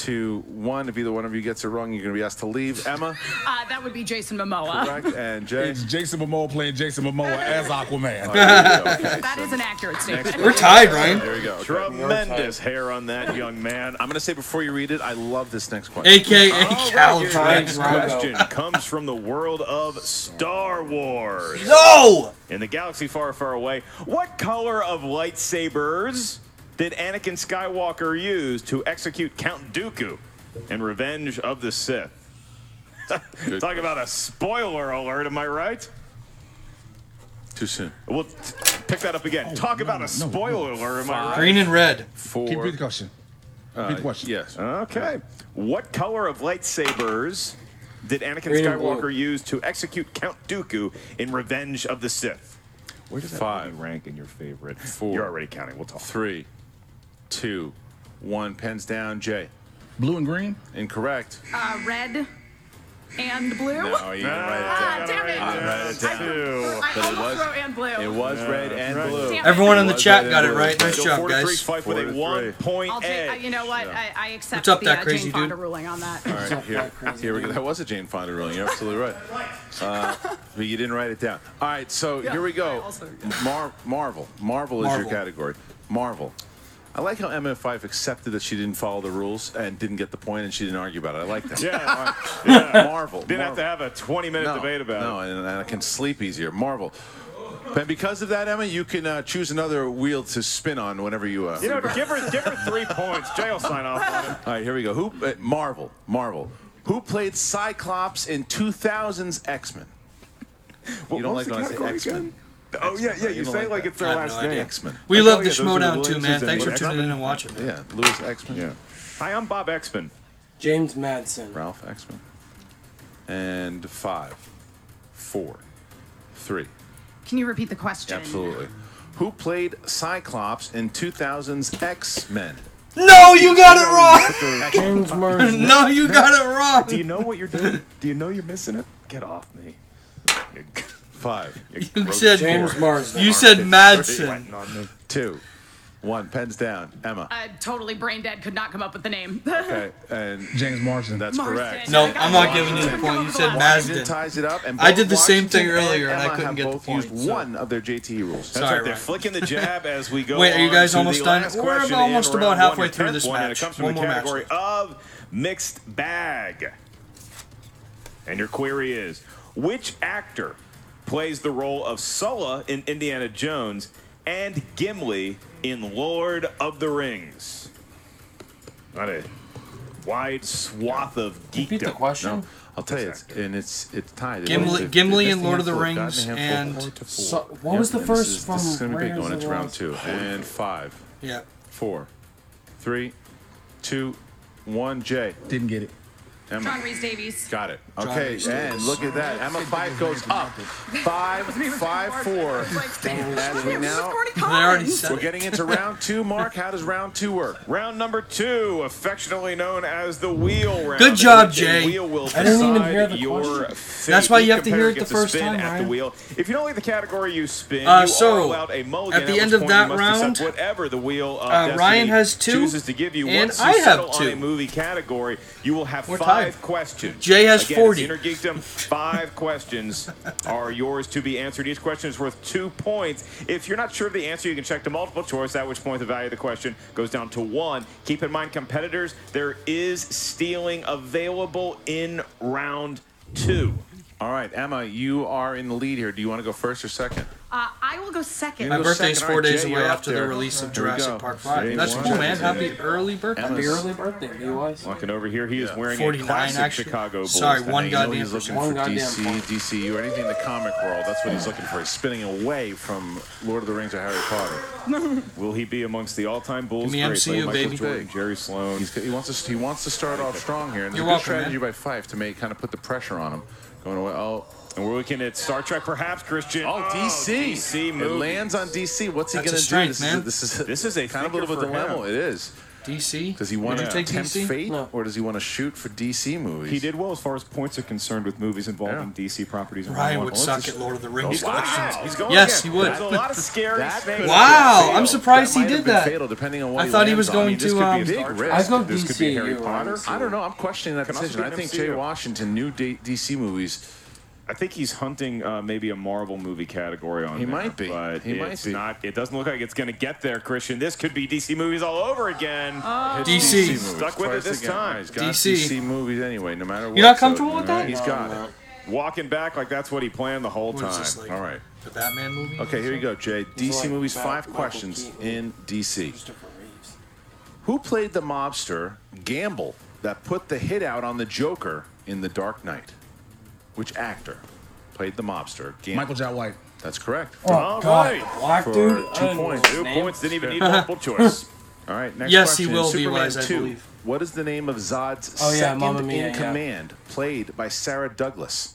two, one. If either one of you gets it wrong, you're going to be asked to leave. Emma, Uh, that would be Jason Momoa. correct, and Jay. It's Jason Momoa playing Jason Momoa as Aquaman. Oh, there you go. Okay, That so is an accurate statement. We're tied, Ryan. There we go. Tremendous hair on that young man. I'm going to say before you read it, I love this next question. AKA All right, Cal your Fine, next question comes from the world of Star Wars. No! In the galaxy far, far away, what color of lightsabers did Anakin Skywalker use to execute Count Dooku in Revenge of the Sith? Talk about a spoiler alert, am I right? Too soon. We'll t- pick that up again. Oh, talk about a spoiler alert, am I right? Green and red. Four. Keep repeat the question. Uh, repeat the question. Yes. Okay. What color of lightsabers did Anakin Green and Skywalker use to execute Count Dooku in Revenge of the Sith? Where does that Five. movie rank in your favorite? Four. You're already counting. We'll talk. Three, two, one. Pens down. Jay. Blue and green? Incorrect. Uh, red and blue. No, you didn't write it Ah, down. damn it. You didn't write it it down. I But it almost was wrote and blue. it was red and right. blue. Damn it. Everyone in the chat got it right. Nice job, four to three, guys. Fyffe Four with a one point I'll take, uh, edge. you know what? I, I accept What's up, the that uh, crazy Jane Fonda dude? ruling on that. All right, here, here we go. That was a Jane Fonda ruling. You're absolutely right. Uh, but you didn't write it down. All right, so here we go. Mar- Marvel. Marvel is Marvel. your category. Marvel. I like how Emma Fyffe accepted that she didn't follow the rules and didn't get the point, and she didn't argue about it. I like that. Yeah, yeah. Marvel. Didn't have to have a 20 minute no, debate about no, it. and, and I can sleep easier. Marvel. And because of that, Emma, you can uh, choose another wheel to spin on whenever you. Uh, You know, give her, give her three points. Jay will sign off on it. All right, here we go. Who? Uh, Marvel. Marvel. Who played Cyclops in 2000's X Men? You don't like when I say X Men? Oh, yeah, yeah. You say it like it's their I last no name. X Men. We Oh, love the those Schmoedown too, man. Thanks for tuning in and watching. man. Yeah, Lewis X Men. Yeah. Hi, I'm Bob Exman. James Madsen. Ralph X Men. And five, four, three. Can you repeat the question? Absolutely. Who played Cyclops in 2000's X Men? No, you got it wrong. James Marsden. no, you got it wrong. Do you know what you're doing? Do you know you're missing it? Get off me. Five, You said James Marsden. You said Madsen. two, one. Pens down. Emma. Uh, totally brain dead. Could not come up with the name. Okay, and James Marsden. that's Marsden. correct. No, I'm not giving you the point. You said Washington Madsen. ties it up, and I did the same thing earlier, and I couldn't get the point, used so- one of their JTE rules. That's Sorry, right. They're flicking the jab as we go. Wait, are you guys almost done? We're about- almost about halfway through this one, match. It comes from One the more match category of mixed bag. And your query is: Which actor plays the role of Sallah in Indiana Jones and Gimli in Lord of the Rings? Not a wide swath of Repeat the geekdom. question. No, I'll tell you, it's, and it's it's tied. Gimli- It's- Gimli it's in Lord of the Rings gotten a handful, and- four to four. So- what was the and first this is, from This is going to be big Raiders going of into round two. And five, Yeah. four, three, two, one. Jay. Didn't get it. Emma. John Rhys-Davies. Got it. John Okay, Rhys and Davies. look at that. Emma Fyffe goes up. Five, five, four. As we now, They already said we're it. getting into round two. Mark, how does round two work? Round number two, affectionately known as the wheel round. Good job, in Jay. Wheel will I didn't even decide hear the your question. fate. That's why you Each have to hear competitor it the gets a first spin time, at the Ryan. wheel. If you don't like the category you spin, Uh, you so, are allowed a mulligan. at the which end of point that must accept round, whatever the wheel of uh, destiny Ryan has two, chooses to give you. and Once you I have settle two. on a movie category, you will have We're five tied. questions. Jay has Again, 40. It's Inner Geekdom. Five questions are yours to be answered. Each question is worth two points. If you're not sure of the answer, you can check the multiple choice, at which point the value of the question goes down to one. Keep in mind, competitors, there is stealing available in round two. All right, Emma, you are in the lead here. Do you want to go first or second? Uh, I will go second. My You're gonna go birthday's second. four All right, days Jay, away you're after the release of Here Jurassic. Park 5. Jay, That's one, cool, two, man. three. Happy early birthday. Emma's- Happy early birthday, BYs. Walking over here, he is wearing 49 a classic actually. Chicago Bulls. Sorry, one You goddamn he's looking One for goddamn DC, point. DCU, or anything in the comic world. That's what he's looking for. He's spinning away from Lord of the Rings or Harry Potter. Will he be amongst the all-time Bulls Give me greats MCU, like Michael baby. Jordan, Jerry Sloan? He's, he wants to he wants to start off strong here, and You're there's a good welcome, strategy man. by Fyffe to make kind of put the pressure on him. Going away. Oh, And we're looking at Star Trek, perhaps, Kristian. oh, oh DC. DC it lands on DC. What's he going to do? This man. is a, this is a, This is a kind of a little bit of a dilemma. him. It is. DC? Does he want Did to you take tempt DC? fate, No. or does he want to shoot for DC movies? He did well as far as points are concerned with movies involving DC properties. in Ryan round would one. suck at Lord of the Rings He's going questions. again. He's going Yes, again. he would. There's a lot of scary That snakes. could- Wow, fatal. I'm surprised That he might did have been that. Fatal, depending on what I thought he lands was on. going I mean, this to, could um, be a big risk. I go This could be DCU, Harry Ryan. Potter. I don't know. I'm questioning that Can also decision. be I an think MCU. Jay Washington, new D- DC movies. I think he's hunting uh, maybe a Marvel movie category on He there, might be. but He might be. not. It doesn't look like it's going to get there, Kristian. This could be DC movies all over again. Hits DC. movies Stuck with it twice this again. time. He's got DC. DC. movies anyway, no matter what. You're not so- comfortable with that? He's got it. Walking back like that's what he planned the whole time. like All right. the Batman movie? Okay, here you go, Jay. DC like movies, Bat- five Michael questions Keaton. in DC. Who played the mobster Gambol that put the hit out on the Joker in The Dark Knight? Which actor played the mobster Gambol? Michael Jai White. That's correct. Oh, All God. right. Black For dude? two I points. Two points didn't even need multiple choice. All right, next Yes, he question. will be, Superman Wise, I 2. believe. What is the name of Zod's Oh, yeah, second Mia, in yeah. command, played by Sarah Douglas?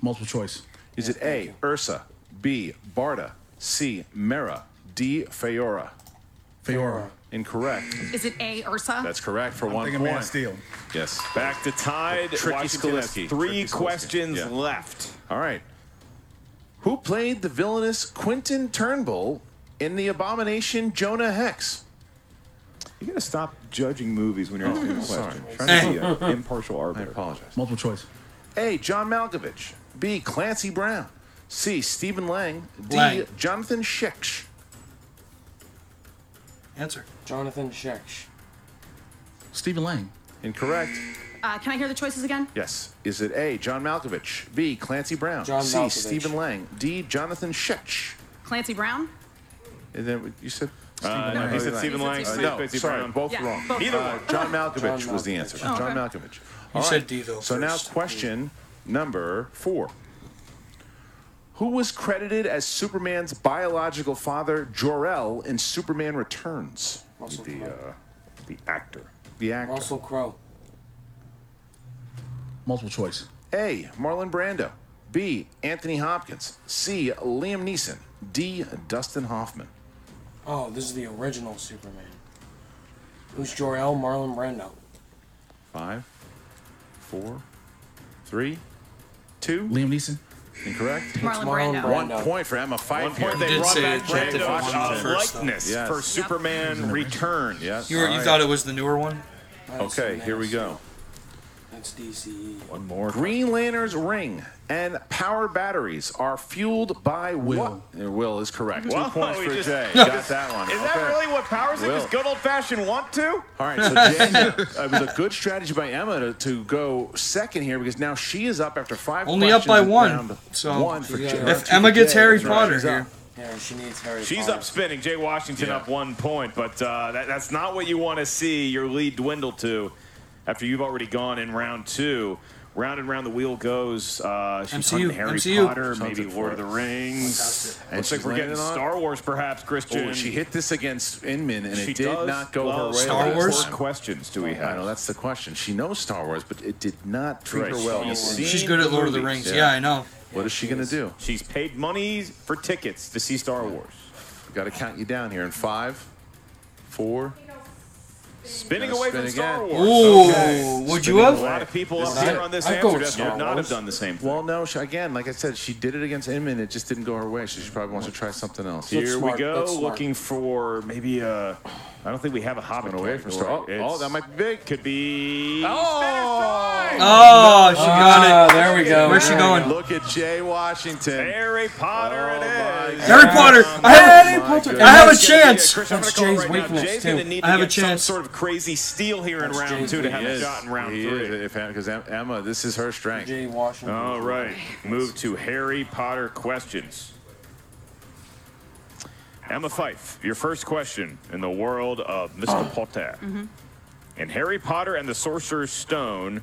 Multiple choice. Is it A, Ursa, B, Barda, C, Mera, D, Faora? Faora. Incorrect. Is it A, Ursa? That's correct for one thinking point. Man of Steel. Yes. Back to tied. Tricky Washington has Skaliski. three Tricky Skaliski. questions Yeah. left. All right. Who played the villainous Quentin Turnbull in The Abomination Jonah Hex? You gotta stop judging movies when you're oh, asking a sorry. question. Trying to be an impartial I arbiter. apologize. Multiple choice. A. John Malkovich. B. Clancy Brown. C. Stephen Lang. D. Lang. Jonathan Schaech. Answer. Jonathan Schaech. Stephen Lang. Incorrect. Uh, can I hear the choices again? Yes. Is it A. John Malkovich? B. Clancy Brown. John C. Malkovich. Stephen Lang. D. Jonathan Schaech. Clancy Brown? And then you said. Uh, no, he said Stephen Lang. Uh, Steve no, Clancy sorry, Brown. both Yeah, wrong. both Either Uh, one. John Malkovich John was the Malkovich. answer. Oh, John okay. Malkovich. You All said. D, though, So now first. question number four. Who was credited as Superman's biological father, Jor-El, in Superman Returns? Russell The uh, the actor. The actor. Russell Crowe. Multiple choice. A. Marlon Brando. B. Anthony Hopkins. C. Liam Neeson. D. Dustin Hoffman. Oh, this is the original Superman. Who's Jor-El? Marlon Brando. Five, four, three, two. Liam Neeson. Incorrect. Marlon Marlon Brando. One point for Emma Fyffe One point here. they did brought say back it, Jack, Brando's that uh, first, though. likeness Yes. for Superman Returns. Yes. You, were, all you right. thought it was the newer one? That's Okay, here we go. Steel. That's DCE. One more. Green Lantern's ring and power batteries are fueled by Will. what? Uh, Will is correct. Two Whoa, points he for just- Jay. Got that one. Is that Okay. really what powers him? Will. Is good old fashioned want to? All right, so Jay, uh, it was a good strategy by Emma to, to go second here because now she is up after five. Only up questions by in one. round So, one for if Jay. If Emma gets Jay, Harry that's right, Potter she's here. up. Yeah, she needs Harry She's Potter. up spinning. Jay Washington Yeah. up one point, but uh, that, that's not what you want to see your lead dwindle to after you've already gone in round two. Round and round the wheel goes. Uh, she's MCU, hunting Harry MCU. Potter, maybe Lord of the it. Rings. And Looks like we're getting landing on- Star Wars, perhaps, Kristian. Oh, she hit this against Inman, and She it did does not go love her way. Star last Wars? time. What questions do we have? I have? know that's the question. She knows Star Wars, but it did not treat Right, her well. she's this season. She's good at the Lord of the movies. Rings. Yeah. Yeah, I know. What is she going to do? She's paid money for tickets to see Star Wars. Got to count you down here in five, four. Spinning away spin from Star again. Wars. Ooh, Okay. would Spinning you have? A lot of people up here on this I'd answer go desk would not have done the same thing. Well, no. She, again, like I said, she did it against Inman. It just didn't go her way. So she probably wants to try something else. Here smart. we go, looking for maybe a. I don't think we have a Hobbit away from category. Star. Oh, oh, that might be big. could be. Oh, she got Ah, it. there we go. Where's she There we going? go. Look at Jay Washington. Harry Potter Oh, it my is. Harry Potter. I have, Potter. I have a That's gonna be chance. That's Jay's right now. weakness, Jay's too. I have a get some chance. sort of crazy steal here in That's round Jay's two to have a shot in round He three. is, because Emma, this is her strength. Jay Washington. All right, move to Harry Potter questions. Emma Fyffe, your first question in the world of Mr. Oh. Potter. Mm-hmm. In Harry Potter and the Sorcerer's Stone,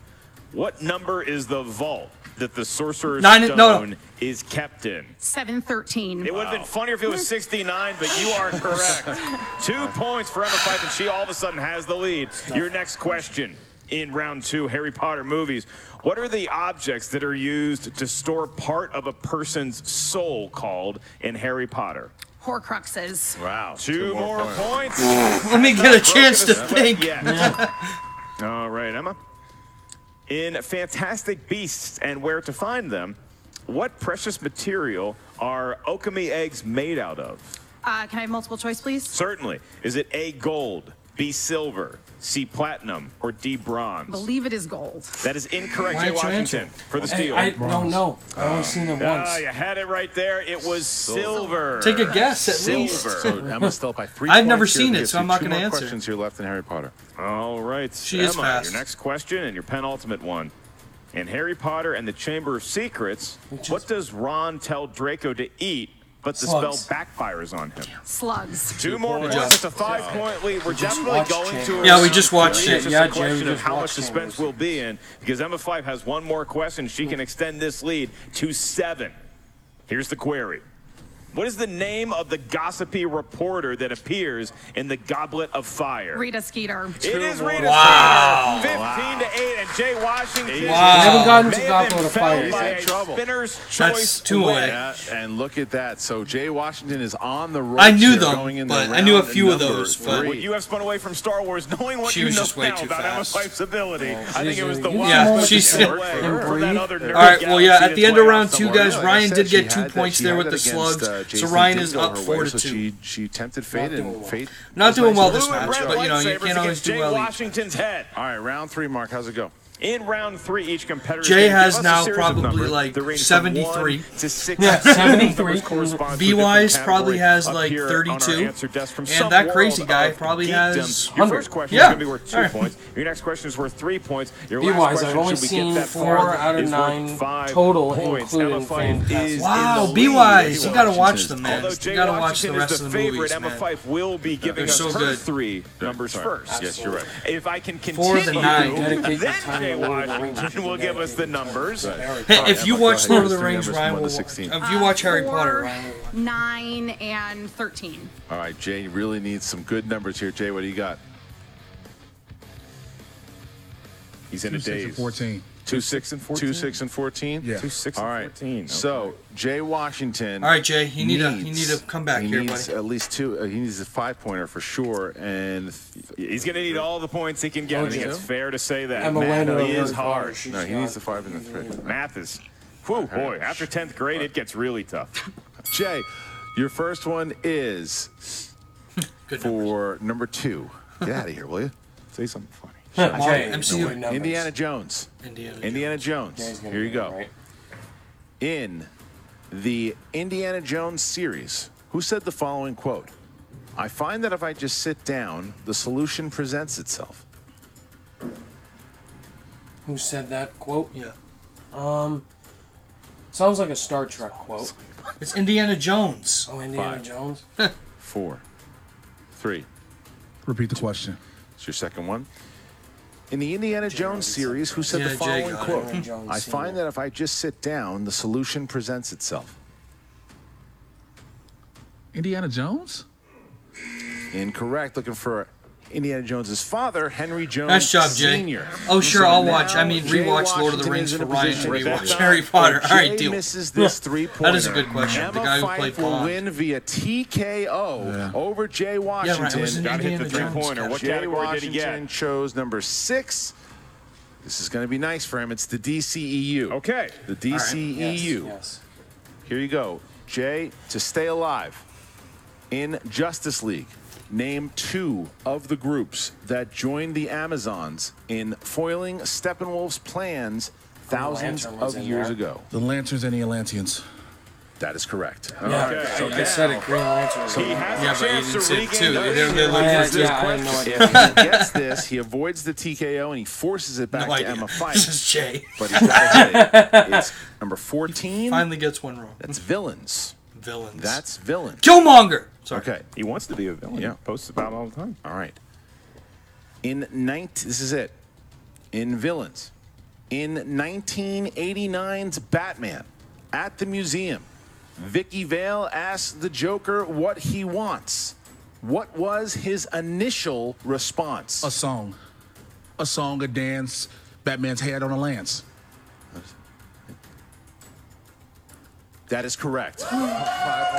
what number is the vault that the Sorcerer's Nine- no, Stone no. is kept in? 713. It would have been funnier if it was 69, but you are correct. Two points for Emma Fyffe, and she all of a sudden has the lead. Your next question in round two Harry Potter movies. What are the objects that are used to store part of a person's soul called in Harry Potter? Horcruxes. Wow. Two, more, points. Let me get a chance to Broken a sweat think. yet. All right, Emma. In Fantastic Beasts and Where to Find Them, what precious material are Occamy eggs made out of? Uh, can I have multiple choice, please? Certainly. Is it A, gold, B, silver, C, platinum, or D, bronze? believe it is gold. That is incorrect, Why Jay Washington, answer? for the Hey, steal. I don't know. I only seen it once. Ah, you had it right there. It was silver. Take a guess at silver. least. So Emma's still up by three. I've never seen it, so I'm not gonna more answer. Questions here left in Harry Potter. All right. She Emma, is fast. Your next question and your penultimate one. In Harry Potter and the Chamber of Secrets, what does Ron tell Draco to eat, but the Slugs. spell backfires on him? Slugs. Two more Good points. It's a five-point lead. We're just definitely watched going to. Chambers. Yeah, we just watched it. It's just Yeah, a Jay, question we of just how much watched suspense Chambers. will be in because Emma Fyffe has one more question. She can extend this lead to seven. Here's the query. What is the name of the gossipy reporter that appears in the Goblet of Fire? Rita Skeeter. It is Rita Wow. Skeeter, 15 to 8, and Jay Washington. Wow. We haven't gotten to have Goblet of Fire yet. by He's in a trouble. Spinner's That's choice two win. away. Yeah, and look at that. So Jay Washington is on the road. I knew them, going into but I knew a few of those, but- three. Would you have spun away from Star Wars knowing what She you was know just way now too about Emma fast. Fyffe's ability? Oh, I think geez, it was the one. Yeah, she's- get away And from that breathe. other nerd All right, well, yeah, at the end of round two, guys, else. Like I Ryan did get two points there with the slugs, uh, uh, so Ryan is up her way, four to so two. She, she tempted fate, Not doing and well. fate. Not doing nice well to this match, but red you know you lightsabers can't always against do well. each. Washington's head. All right, round three, Mark. How's it go? In round three, each competitor Jay has now probably numbers. like The range from 73. to six. Yeah, 73. correspond to a B Wise probably has like here on our 32, answer desk from and that crazy guy probably geekdom. has Your 100. first question Yeah. is going to be worth two All right. points. Your next question is worth three points. Your Be last wise, I've only seen get that four out of nine total, points. including Emma Fantastic. Wow, the B-Wise, you gotta watch them, the man. You gotta watch the rest of the the movies, Emma man. Fife will be giving They're us so her good. three numbers first. Yes, you're right. If I can continue, Four of the nine. Dedicate then your time Jay to Lord of the Washington will give us the numbers. Hey, if you watch Lord of the Rings, Ryan will. one If to 16. you watch Harry Four, Potter, Ryan will. Nine and 13. All right, Jay really needs some good numbers here. Jay, what do you got? He's in a Two, six, and daze. 14. Two, six, and 14? Two, six, and 14? Yeah. Two, six, All and right. 14. So, Jay Washington. All right, Jay, you need to- you needs- need to come back he here, needs buddy. At least two. Uh, he needs a five pointer for sure. And He's going to need all the points he can get. I think it's fair to say that. Emma Math Lando is really hard. no, he needs the five and the three. Math is, whew, boy, after 10th grade, it gets really tough. Jay, your first one is Good for number two. Get out of here, will you? Say something funny. Mark, MCU. no numbers. Indiana Jones. Indiana. Indiana Jones. Jay's Here you go. right. In the Indiana Jones series, who said the following quote? I find that if I just sit down, the solution presents itself. Who said that quote? Yeah. Um, sounds like a Star Trek quote. It's Indiana Jones. Oh, Indiana Five. Jones. Four, three. Repeat the question. It's your second one. In the Indiana Jones series, who said Yeah, the Jay following got quote? I find that if I just sit down, the solution presents itself. Indiana Jones? Incorrect. Looking for Indiana Jones's father, Henry Jones Nice job, Jay. Sr. Oh, sure, So I'll watch. I mean, Jay rewatch Lord of the Rings for a Ryan position and where rewatch Harry Potter. All right, deal. misses this three pointer. That is a good question. Emma The guy who Fyffe played will Bond. win via TKO Yeah. over Jay right, Washington. it was an Gotta hit the three-pointer. What Jay category did he get? Washington chose number six. This is going to be nice for him. It's the DCEU. Okay. The Yes, DCEU. yes. Here you go. Jay, to stay alive in Justice League, name two of the groups that joined the Amazons in foiling Steppenwolf's plans thousands Lantern was of in years there. ago. The Lanterns and the Atlanteans. That is correct. Yeah, Okay. so I said it. Green Lantern. He has Yeah, a but you chance didn't to say regain two. They're- they're years. looking Yeah, for yeah, I had no idea. If he gets this, he avoids the TKO and he forces it back No to idea. Emma This Fyffe. is Jay. But he's got to hit it. It's number 14. Finally gets one wrong. That's villains. Villains. That's villain. Killmonger. Sorry. Okay. He wants to be a villain. Yeah. He posts about it all the time. All right. In 19, this is it. In villains. In 1989's Batman, at the museum, Vicki Vale asks the Joker what he wants. What was his initial response? A song. A song, a dance, Batman's head on a lance. That is correct.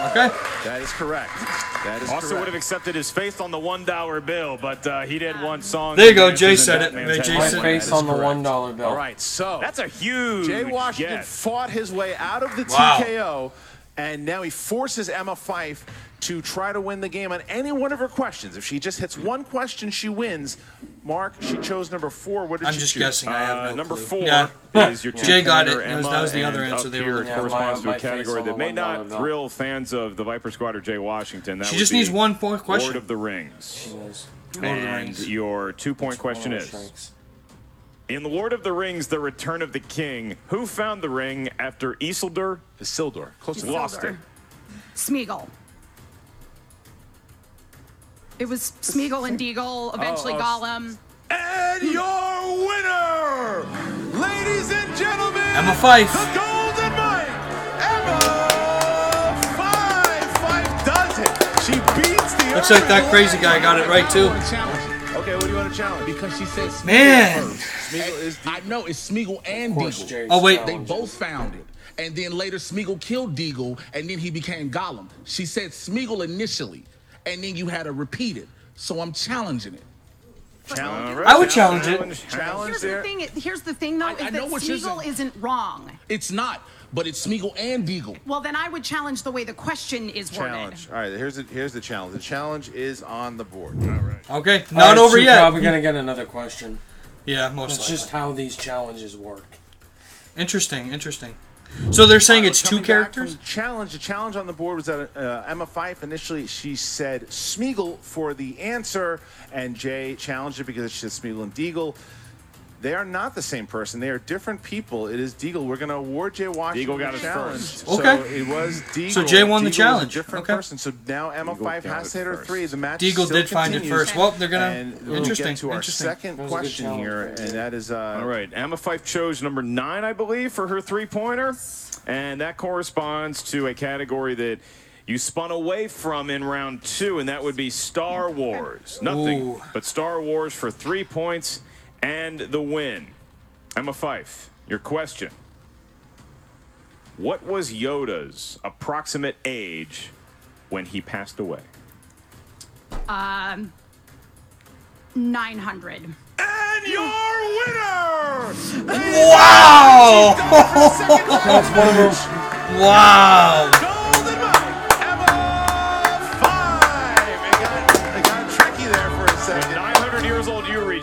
Okay. That is correct. That is Also would have accepted his face on the one dollar bill, but uh, he did one song. There you go, Jay said it. Jay head. My said- face That is on the one dollar bill. All right, so That's a huge. Jay Washington get. fought his way out of the Wow. TKO, and now he forces Emma Fyffe to try to win the game on any one of her questions. If she just hits one question, she wins. Mark, she chose number four. What did I'm she just choose? guessing. I have Uh, no number clue. four Yeah. is your two Jay got it. pointer, That was- Emma, that was the other and answer up they were here looking it at. corresponds my- to a category that may $1 not bill. thrill fans of the Viper Squad or Jay Washington. That She just needs one point question. Lord of the Rings. She is. Lord of the And Rings. your two-point question is: those strikes. In The Lord of the Rings: The Return of the King, who found the ring after Isildur Isildur. Close enough. lost it? Smeagol. It was Smeagol and Deagol, oh, eventually oh, Gollum. And your winner, ladies and gentlemen, Emma Fyffe. the Golden Mike, Emma Fyffe. does it. She beats the. Looks like that crazy guy got it right too. Okay, what do you want to challenge? Because she said Smeagol Man. first. I know it's Smeagol and course Deagol. Jay's Oh, wait. They both found it. And then later Smeagol killed Deagol, and then he became Gollum. She said Smeagol initially, and then you had to repeat it. So I'm challenging it. Challenge. I would challenge it. Challenge Here's there. the thing. Here's the thing, though, I- is I that know what you're Siegel saying. isn't wrong. It's not, but it's Smeagol and Deagol. Well, then I would challenge the way the question is worded. Challenge. All right, here's the here's the challenge. The challenge is on the board. All right. Okay, All not right, over so yet. Probably gonna get another question. Yeah, most That's likely. just how these challenges work. Interesting, interesting. So they're saying All right, it's coming two back characters? from Challenge. The challenge on the board was that uh, Emma Fyffe initially she said Smeagol for the answer, and Jay challenged it because she said Smeagol and Deagol. They are not the same person. They are different people. It is Deagol. We're going to award Jay Washington Deagol got the it challenge. first. So Okay. it was Deagol. So Jay won the Deagol was challenge. A different Okay. person. So now Emma Deagol Fyffe got has it to hit her first. three. The match Deagol still did find it continues. first. Well, they're gonna- And we'll interesting, get to our interesting. second was a good question challenge here, and that is uh, All right, Emma Fyffe chose number nine, I believe, for her three pointer. And that corresponds to a category that you spun away from in round two, and that would be Star Wars. Nothing Ooh. but Star Wars for three points and the win. Emma Fyffe, your question. What was Yoda's approximate age when he passed away? Um, 900. And your winner! Wow! That's one of those. wow!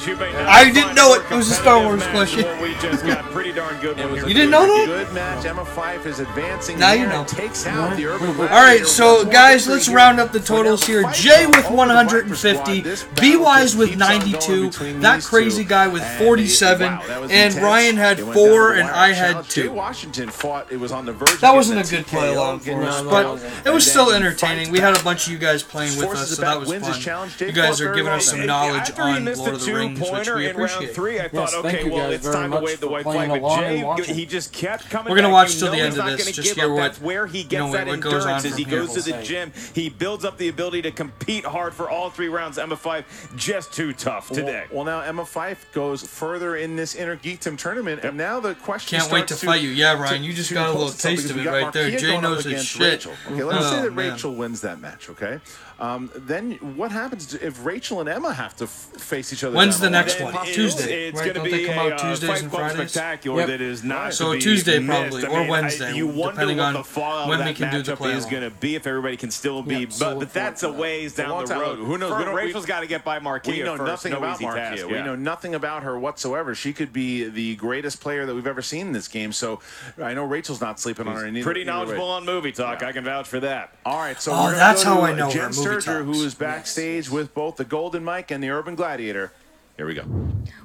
Old you may not I didn't know it. It was a Star Wars question. We just got pretty darn good one here. You didn't know that? Good match. Emma Fyffe is advancing. Now you know. Takes out the Urban All right, so guys, let's round up the totals here. Jay with 150, B Wise with 92, that crazy guy with 47, and Ryan had four, and I had two. Washington fought. It was on the verge. of That wasn't a good play along for us, but it was still entertaining. We had a bunch of you guys playing with us, so that was wins fun. challenge. You guys are giving us some knowledge on missed Lord of the Rings, which two-pointer we in round three, I thought, Yes, thank okay, well, it's time to much wait the for white playing flag. But Jay, he just kept coming We're gonna back. watch You till the end of this, just give hear what- That's where he you gets know, that what goes on endurance as he goes to the Say. gym. He builds up the ability to compete hard for all three rounds. Emma Fyffe, just too tough today. Well, well, now Emma Fyffe goes further in this Inner Geekdom tournament, and now the question Can't wait to fight you. Yeah, Ryan, you just got a little taste of it right there. Jay knows his shit. Okay, let's oh, say Oh, that. Rachel wins that match. Okay, um, then what happens if Rachel and Emma have to f- face each other? When's the next one? it's- Tuesday, It's right? going to Don't they be come a out uh, Tuesdays Fight and Club Fridays? spectacular Yep. that is not So to Tuesday missed. probably, I or mean, Wednesday, I, you depending on the fallout when we can do the matchup play is going to be if everybody can still be. Yeah, so but, look but that's a forward to that. ways It's a down the road. Who knows? For- We don't- we- Rachel's got to get by Marquia We know first. nothing no about easy Marquia. task, We know nothing about her whatsoever. She could be the greatest player that we've ever seen in this game. So I know Rachel's not sleeping on her. Pretty knowledgeable on movie talk. I can vouch for that. All right, so Oh, that's how I know her, Jen movie Sterger, talks. who is backstage with both the Golden Mike and the Urban Gladiator. Here we go.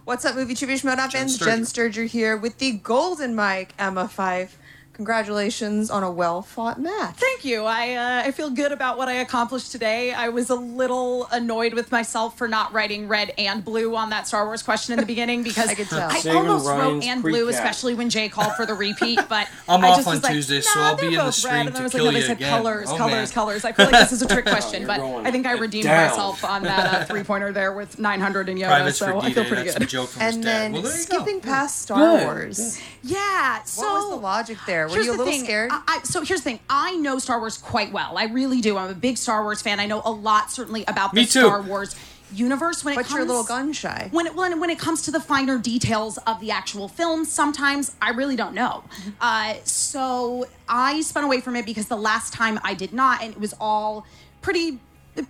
What's up, movie trivia schmoedown fans? Jenn Sterger here with the golden Mike Emma Fyffe. Congratulations on a well-fought match. Thank you. I uh, I feel good about what I accomplished today. I was a little annoyed with myself for not writing red and blue on that Star Wars question in the beginning because I could tell. I Saving almost Ryan's wrote and blue, pre-cap. especially when Jay called for the repeat. But I'm I off just on was like, Tuesday, nah, so I'll be they're in the both stream red. And to I was kill like, no, you said again. colors, Oh, colors, man. colors. I feel like this is a trick question, you're but going I think I redeemed down. myself on that uh, three pointer there with 900 and Yoda, Privates for so I D-Day. feel pretty That's good. joke from his And dad. then Well, there you go. skipping past Star Good. Wars. Yeah. So what was the logic there? Were Here's you a the little thing. scared? I, I, so here's the thing. I know Star Wars quite well. I really do. I'm a big Star Wars fan. I know a lot, certainly, about the Me too. Star Wars universe. When it but comes, you're a little gun shy. When it, when, when it comes to the finer details of the actual film, sometimes I really don't know. Mm-hmm. Uh, so I spun away from it because the last time I did not, and it was all pretty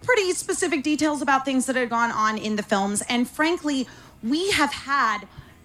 pretty specific details about things that had gone on in the films. And frankly, we have had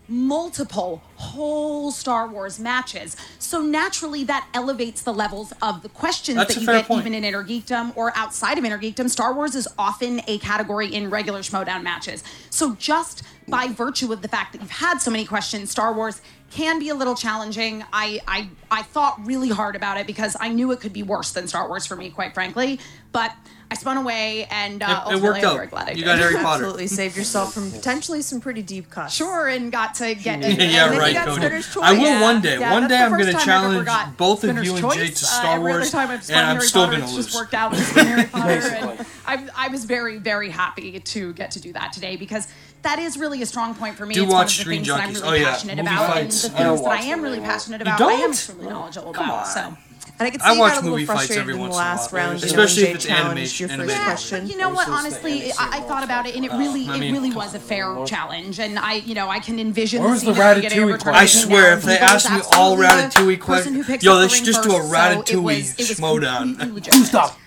multiple whole Star Wars matches. So naturally that elevates the levels of the questions That's that you get point. even in Inner Geekdom or outside of Inner Geekdom. Star Wars is often a category in regular Schmoedown matches. So just by virtue of the fact that you've had so many questions, Star Wars can be a little challenging. I, I I thought really hard about it because I knew it could be worse than Star Wars for me, quite frankly. But I spun away and uh, it, it worked out. Glad you got Harry Potter. Absolutely saved yourself from potentially some pretty deep cuts. Sure, and got to get yeah, yeah, right, Cody. I will yeah. one day. Yeah, one day I'm going to challenge both of you and Jay to uh, Star uh, Wars, time I've and Harry I'm still going to lose. Just worked out. Harry Potter, and I, I was very very happy to get to do that today because that is really a strong point for me. Do it's watch one of the things junkies. that I'm really oh, yeah. passionate Movie about, fights. the things that I am really passionate about, I am truly knowledgeable about. So and I could see I you got a little frustrated in the last round, you especially know, when Jay challenged your first yeah, question. You know what? Honestly, I, I, thought about it, and it really, um, I mean, it really was a fair challenge. And I, you know, I can envision. Where was the Ratatouille question? I swear, if they asked me all Ratatouille questions, yo, they should just do a Ratatouille schmoedown. Stop.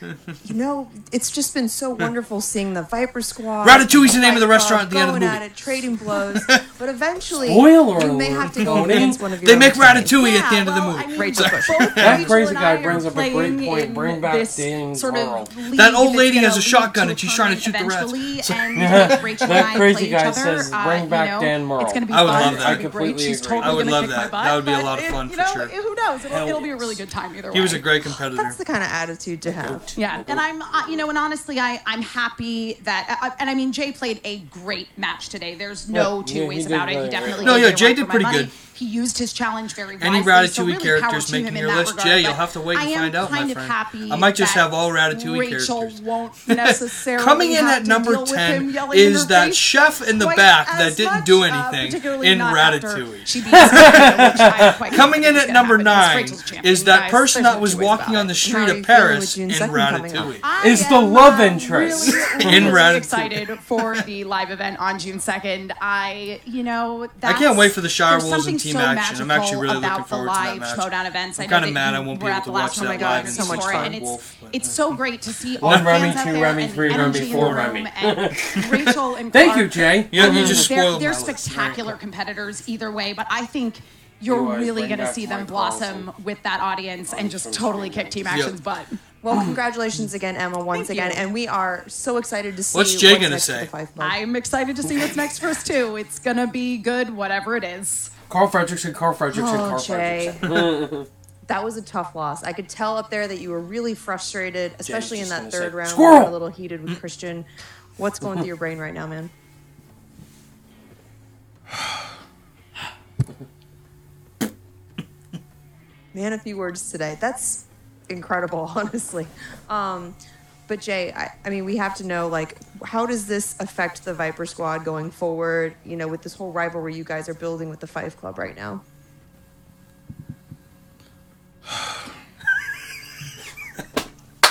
You know, it's just been so wonderful seeing the Viper Squad. Ratatouille's the name of the restaurant at the end of the movie. Going at it, trading blows, but eventually, you may have to go against one of your. They make Ratatouille at the end of the movie. Rachel question. That crazy guy brings up a great point. Bring back Dan's sort of That old lady has a shotgun and she's trying to shoot the rats. that crazy guy says, uh, "Bring back Dan Murrell." I would love that. I completely agree. I would love that. That would be a lot of fun for sure. Who knows? It'll be a really good time either way. He was a great competitor. That's the kind of attitude to have. Yeah, and I'm, uh, you know, and honestly, I I'm happy that, uh, and I mean, Jay played a great match today. There's no two ways about it. He definitely no, yeah, Jay did pretty good. He used his challenge very wisely. Any Ratatouille so characters really making your list, regard, Jay, you'll have to wait and find out, my friend. I might just have all Ratatouille Rachel characters. won't necessarily Coming in at number 10 is that chef in the back that didn't much, do anything uh, in Ratatouille. Coming in at number 9 is that person that was walking on the street of Paris in Ratatouille. Is the love interest in Ratatouille. excited for the live event on June 2nd. I, you know, I can't wait for the Shire Wolves and team so action. I'm actually really looking forward live to that match. Throwdown events. I'm kind of mad I won't be able to watch that live. It's so much fun. It. Wolf, but, it's, so great to see all one Remy, two Remy, three Remy, four Remy. Rachel and thank you, Jay. Yeah, you just spoiled. They're spectacular competitors either way, but I think you're really going to see them blossom with that audience and just totally kick Team Action's butt. Well, congratulations again, Emma, once Thank again, you. and we are so excited to see. What's Jay what's gonna say? I'm excited to see what's next for us too. It's gonna be good, whatever it is. Carl Fredricksen, Carl Fredricksen, oh, Carl Jay. Fredricksen. that was a tough loss. I could tell up there that you were really frustrated, especially in that third say, round. Squirrel! You a little heated with Kristian. What's going through your brain right now, man? man, a few words today. That's incredible, honestly. Um, but Jay, I, I, mean, we have to know like how does this affect the Viper squad going forward? You know, with this whole rivalry you guys are building with the Fyffe Club right now.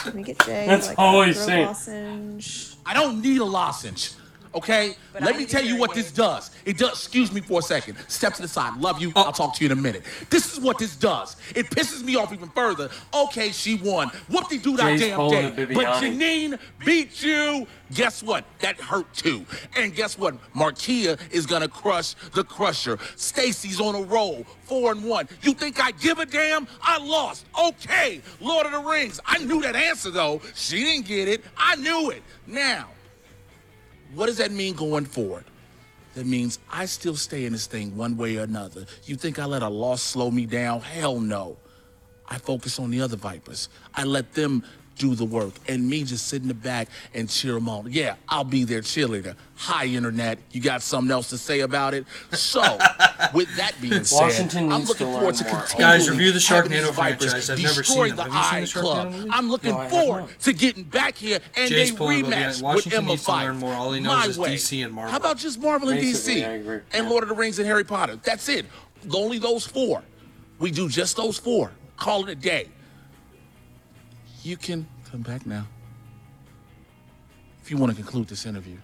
Let me get Jay. That's like, always saying. I don't need a lozenge okay? But Let I me tell you what this does. It does, excuse me for a second. Step to the side. Love you. I'll talk to you in a minute. This is what this does. It pisses me off even further. Okay, she won. Whoop de doo that damn day. But Janine beat you. Guess what? That hurt too. And guess what? Markia is gonna crush the crusher. Stacy's on a roll, four and one. You think I give a damn? I lost. Okay, Lord of the Rings. I knew that answer though. She didn't get it. I knew it. Now, what does that mean going forward? That means I still stay in this thing one way or another. You think I let a loss slow me down? Hell no. I focus on the other Vipers. I let them do the work. And me just sit in the back and cheer them on. Yeah, I'll be their cheerleader. Hi, Internet. You got something else to say about it? So, with that being said, Washington I'm looking to forward to continuing Guys, review the Sharknado franchise. I've never seen it. the Eye Club. I'm looking no, forward to getting back here and Jay's they rematch with Emma Fyffe. My way. How about just Marvel and DC yeah, and Lord of the Rings and Harry Potter? That's it. Only those four. We do just those four. Call it a day. You can come back now if you want to conclude this interview.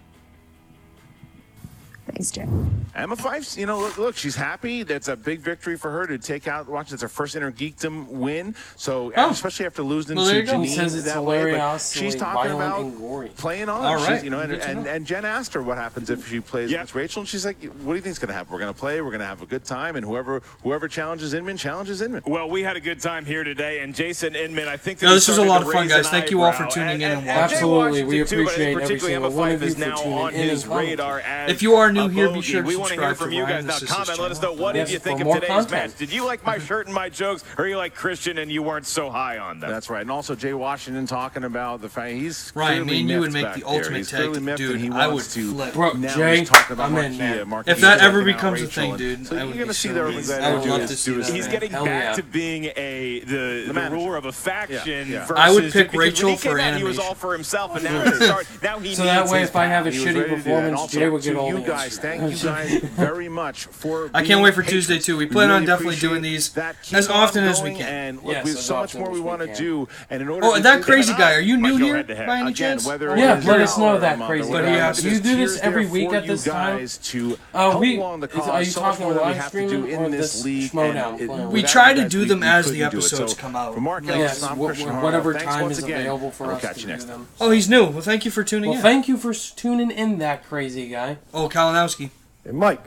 Thanks, Jim. Emma Fyffe's, you know, look, look, she's happy. That's a big victory for her to take out. Watch, it's her first inner geekdom win. So, oh. especially after losing well, to Janine says that way, she's talking about playing on. All right. You know, and, and, and, Jen asked her what happens if she plays yeah. against Rachel, and she's like, "What do you think's going to happen? We're going to play. We're going to have a good time, and whoever whoever challenges Inman challenges Inman." Well, we had a good time here today, and Jason Inman, I think. No, this was a lot of fun, guys. Thank you all for tuning and, in. And, and Absolutely, we appreciate every single one of you for tuning in. If you are new here, be sure to we want to hear subscribe from you guys. Now, This is his comment. Let us know what did you think of today's content. match. Did you like my shirt and my jokes, or you like Christian and you weren't so high on them? That's right. And also Jay Washington talking about the fact he's Ryan, clearly me and you would make the ultimate tag clearly team. miffed Dude, and he I would to flip. Bro, now Jay, he's about I'm in, man. If that ever becomes a thing, dude, so I would be so the in. everything I would love to see do is that, He's getting back to being a the, the, ruler of a faction. Versus, I would pick Rachel he came for out, He was all for himself, and now he start, So that way, if I have a pal. He was shitty ready to do that. And performance, Jay would get all the guys, thank you guys very much for. I can't wait for patrons. Tuesday too. We We plan on definitely doing these that. As often as we can. And look, Yes, we have as so much more we we want to do. And in order Oh, to that crazy guy. Are you new here head to head. by any chance? whether Or it Yeah, is what? let an us know that a month or crazy guy. Do you do this every week at this time? guys To Uh, we- along the is- cause. are you talking more that we live have to do or in this this league. Schmoedown and it- plan? We try to do them as the episodes come out. For Mark Like, Yes, Ellis, I'm wh- Kristian wh- Harloff. whatever time is available for We'll us catch to you do next time. them. Oh, he's new. Well, thank you for tuning in. Well, in. thank you for tuning in, that crazy guy. Oh, Kalinowski. Hey, Mike.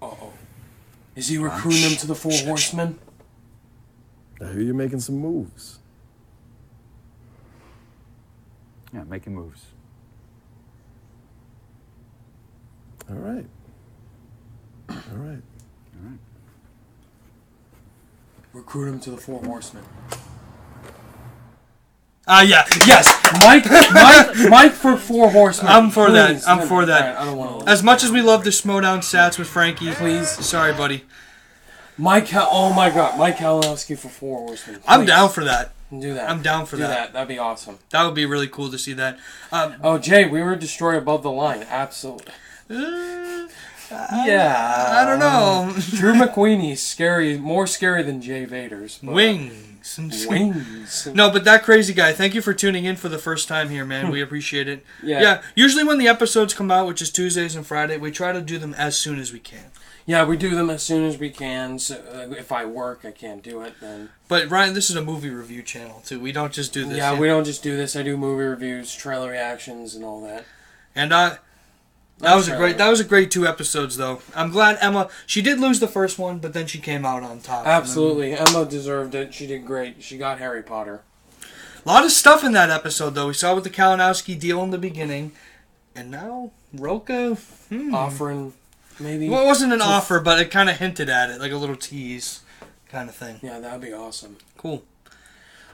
Uh-oh. Is he ah, recruiting them to the Four Horsemen? I hear you're making some moves. Yeah, making moves. All right. All right. Recruit him to the Four Horsemen. Ah, yeah. Yes. Mike, Mike, Mike for Four Horsemen. I'm for Please. that. I'm for Alright, that. I don't want to. As much as we love the Schmoedown stats with Frankie, Please. Sorry, buddy. Mike, oh my God, Mike Kalinowski for Four Horsemen. I'm down for that. Do that. I'm down for Do that. that. That'd be awesome. That would be really cool to see that. Um, Oh, Jay, we were destroyed above the line. Absolutely. Yeah. I don't know. Drew McWeeny's scary, more scary than Jay Vader's. but- Wings. Wings. No, but that crazy guy. Thank you for tuning in for the first time here, man. We appreciate it. Yeah. Yeah. Usually when the episodes come out, which is Tuesdays and Friday, we try to do them as soon as we can. Yeah, we do them as soon as we can. So, uh, if I work, I can't do it. Then But Ryan, this is a movie review channel too. We don't just do this. yeah, we don't just do this. I do movie reviews, trailer reactions, and all that. And I. That was a great. That was a great two episodes, though. I'm glad Emma. She did lose the first one, but then she came out on top. Absolutely, Emma deserved it. She did great. She got Harry Potter. A lot of stuff in that episode, though. We saw with the Kalinowski deal in the beginning, and now Roka hmm. Offering maybe. Well, it wasn't an offer, but it kind of hinted at it, like a little tease, kind of thing. Yeah, that'd be awesome. Cool.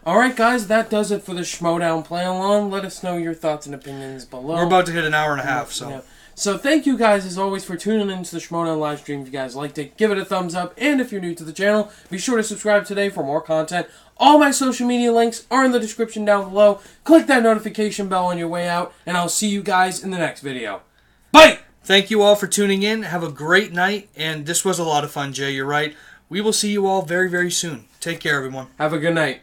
All right, guys, that does it for the Schmoedown play along. Let us know your thoughts and opinions below. We're about to hit an hour and a half, so. Yeah. So thank you guys as always for tuning into the Schmoedown live stream. If you guys liked it, give it a thumbs up. And if you're new to the channel, be sure to subscribe today for more content. All my social media links are in the description down below. Click that notification bell on your way out, and I'll see you guys in the next video. Bye! Thank you all for tuning in. Have a great night, and this was a lot of fun, Jay. You're right. We will see you all very, very soon. Take care, everyone. Have a good night.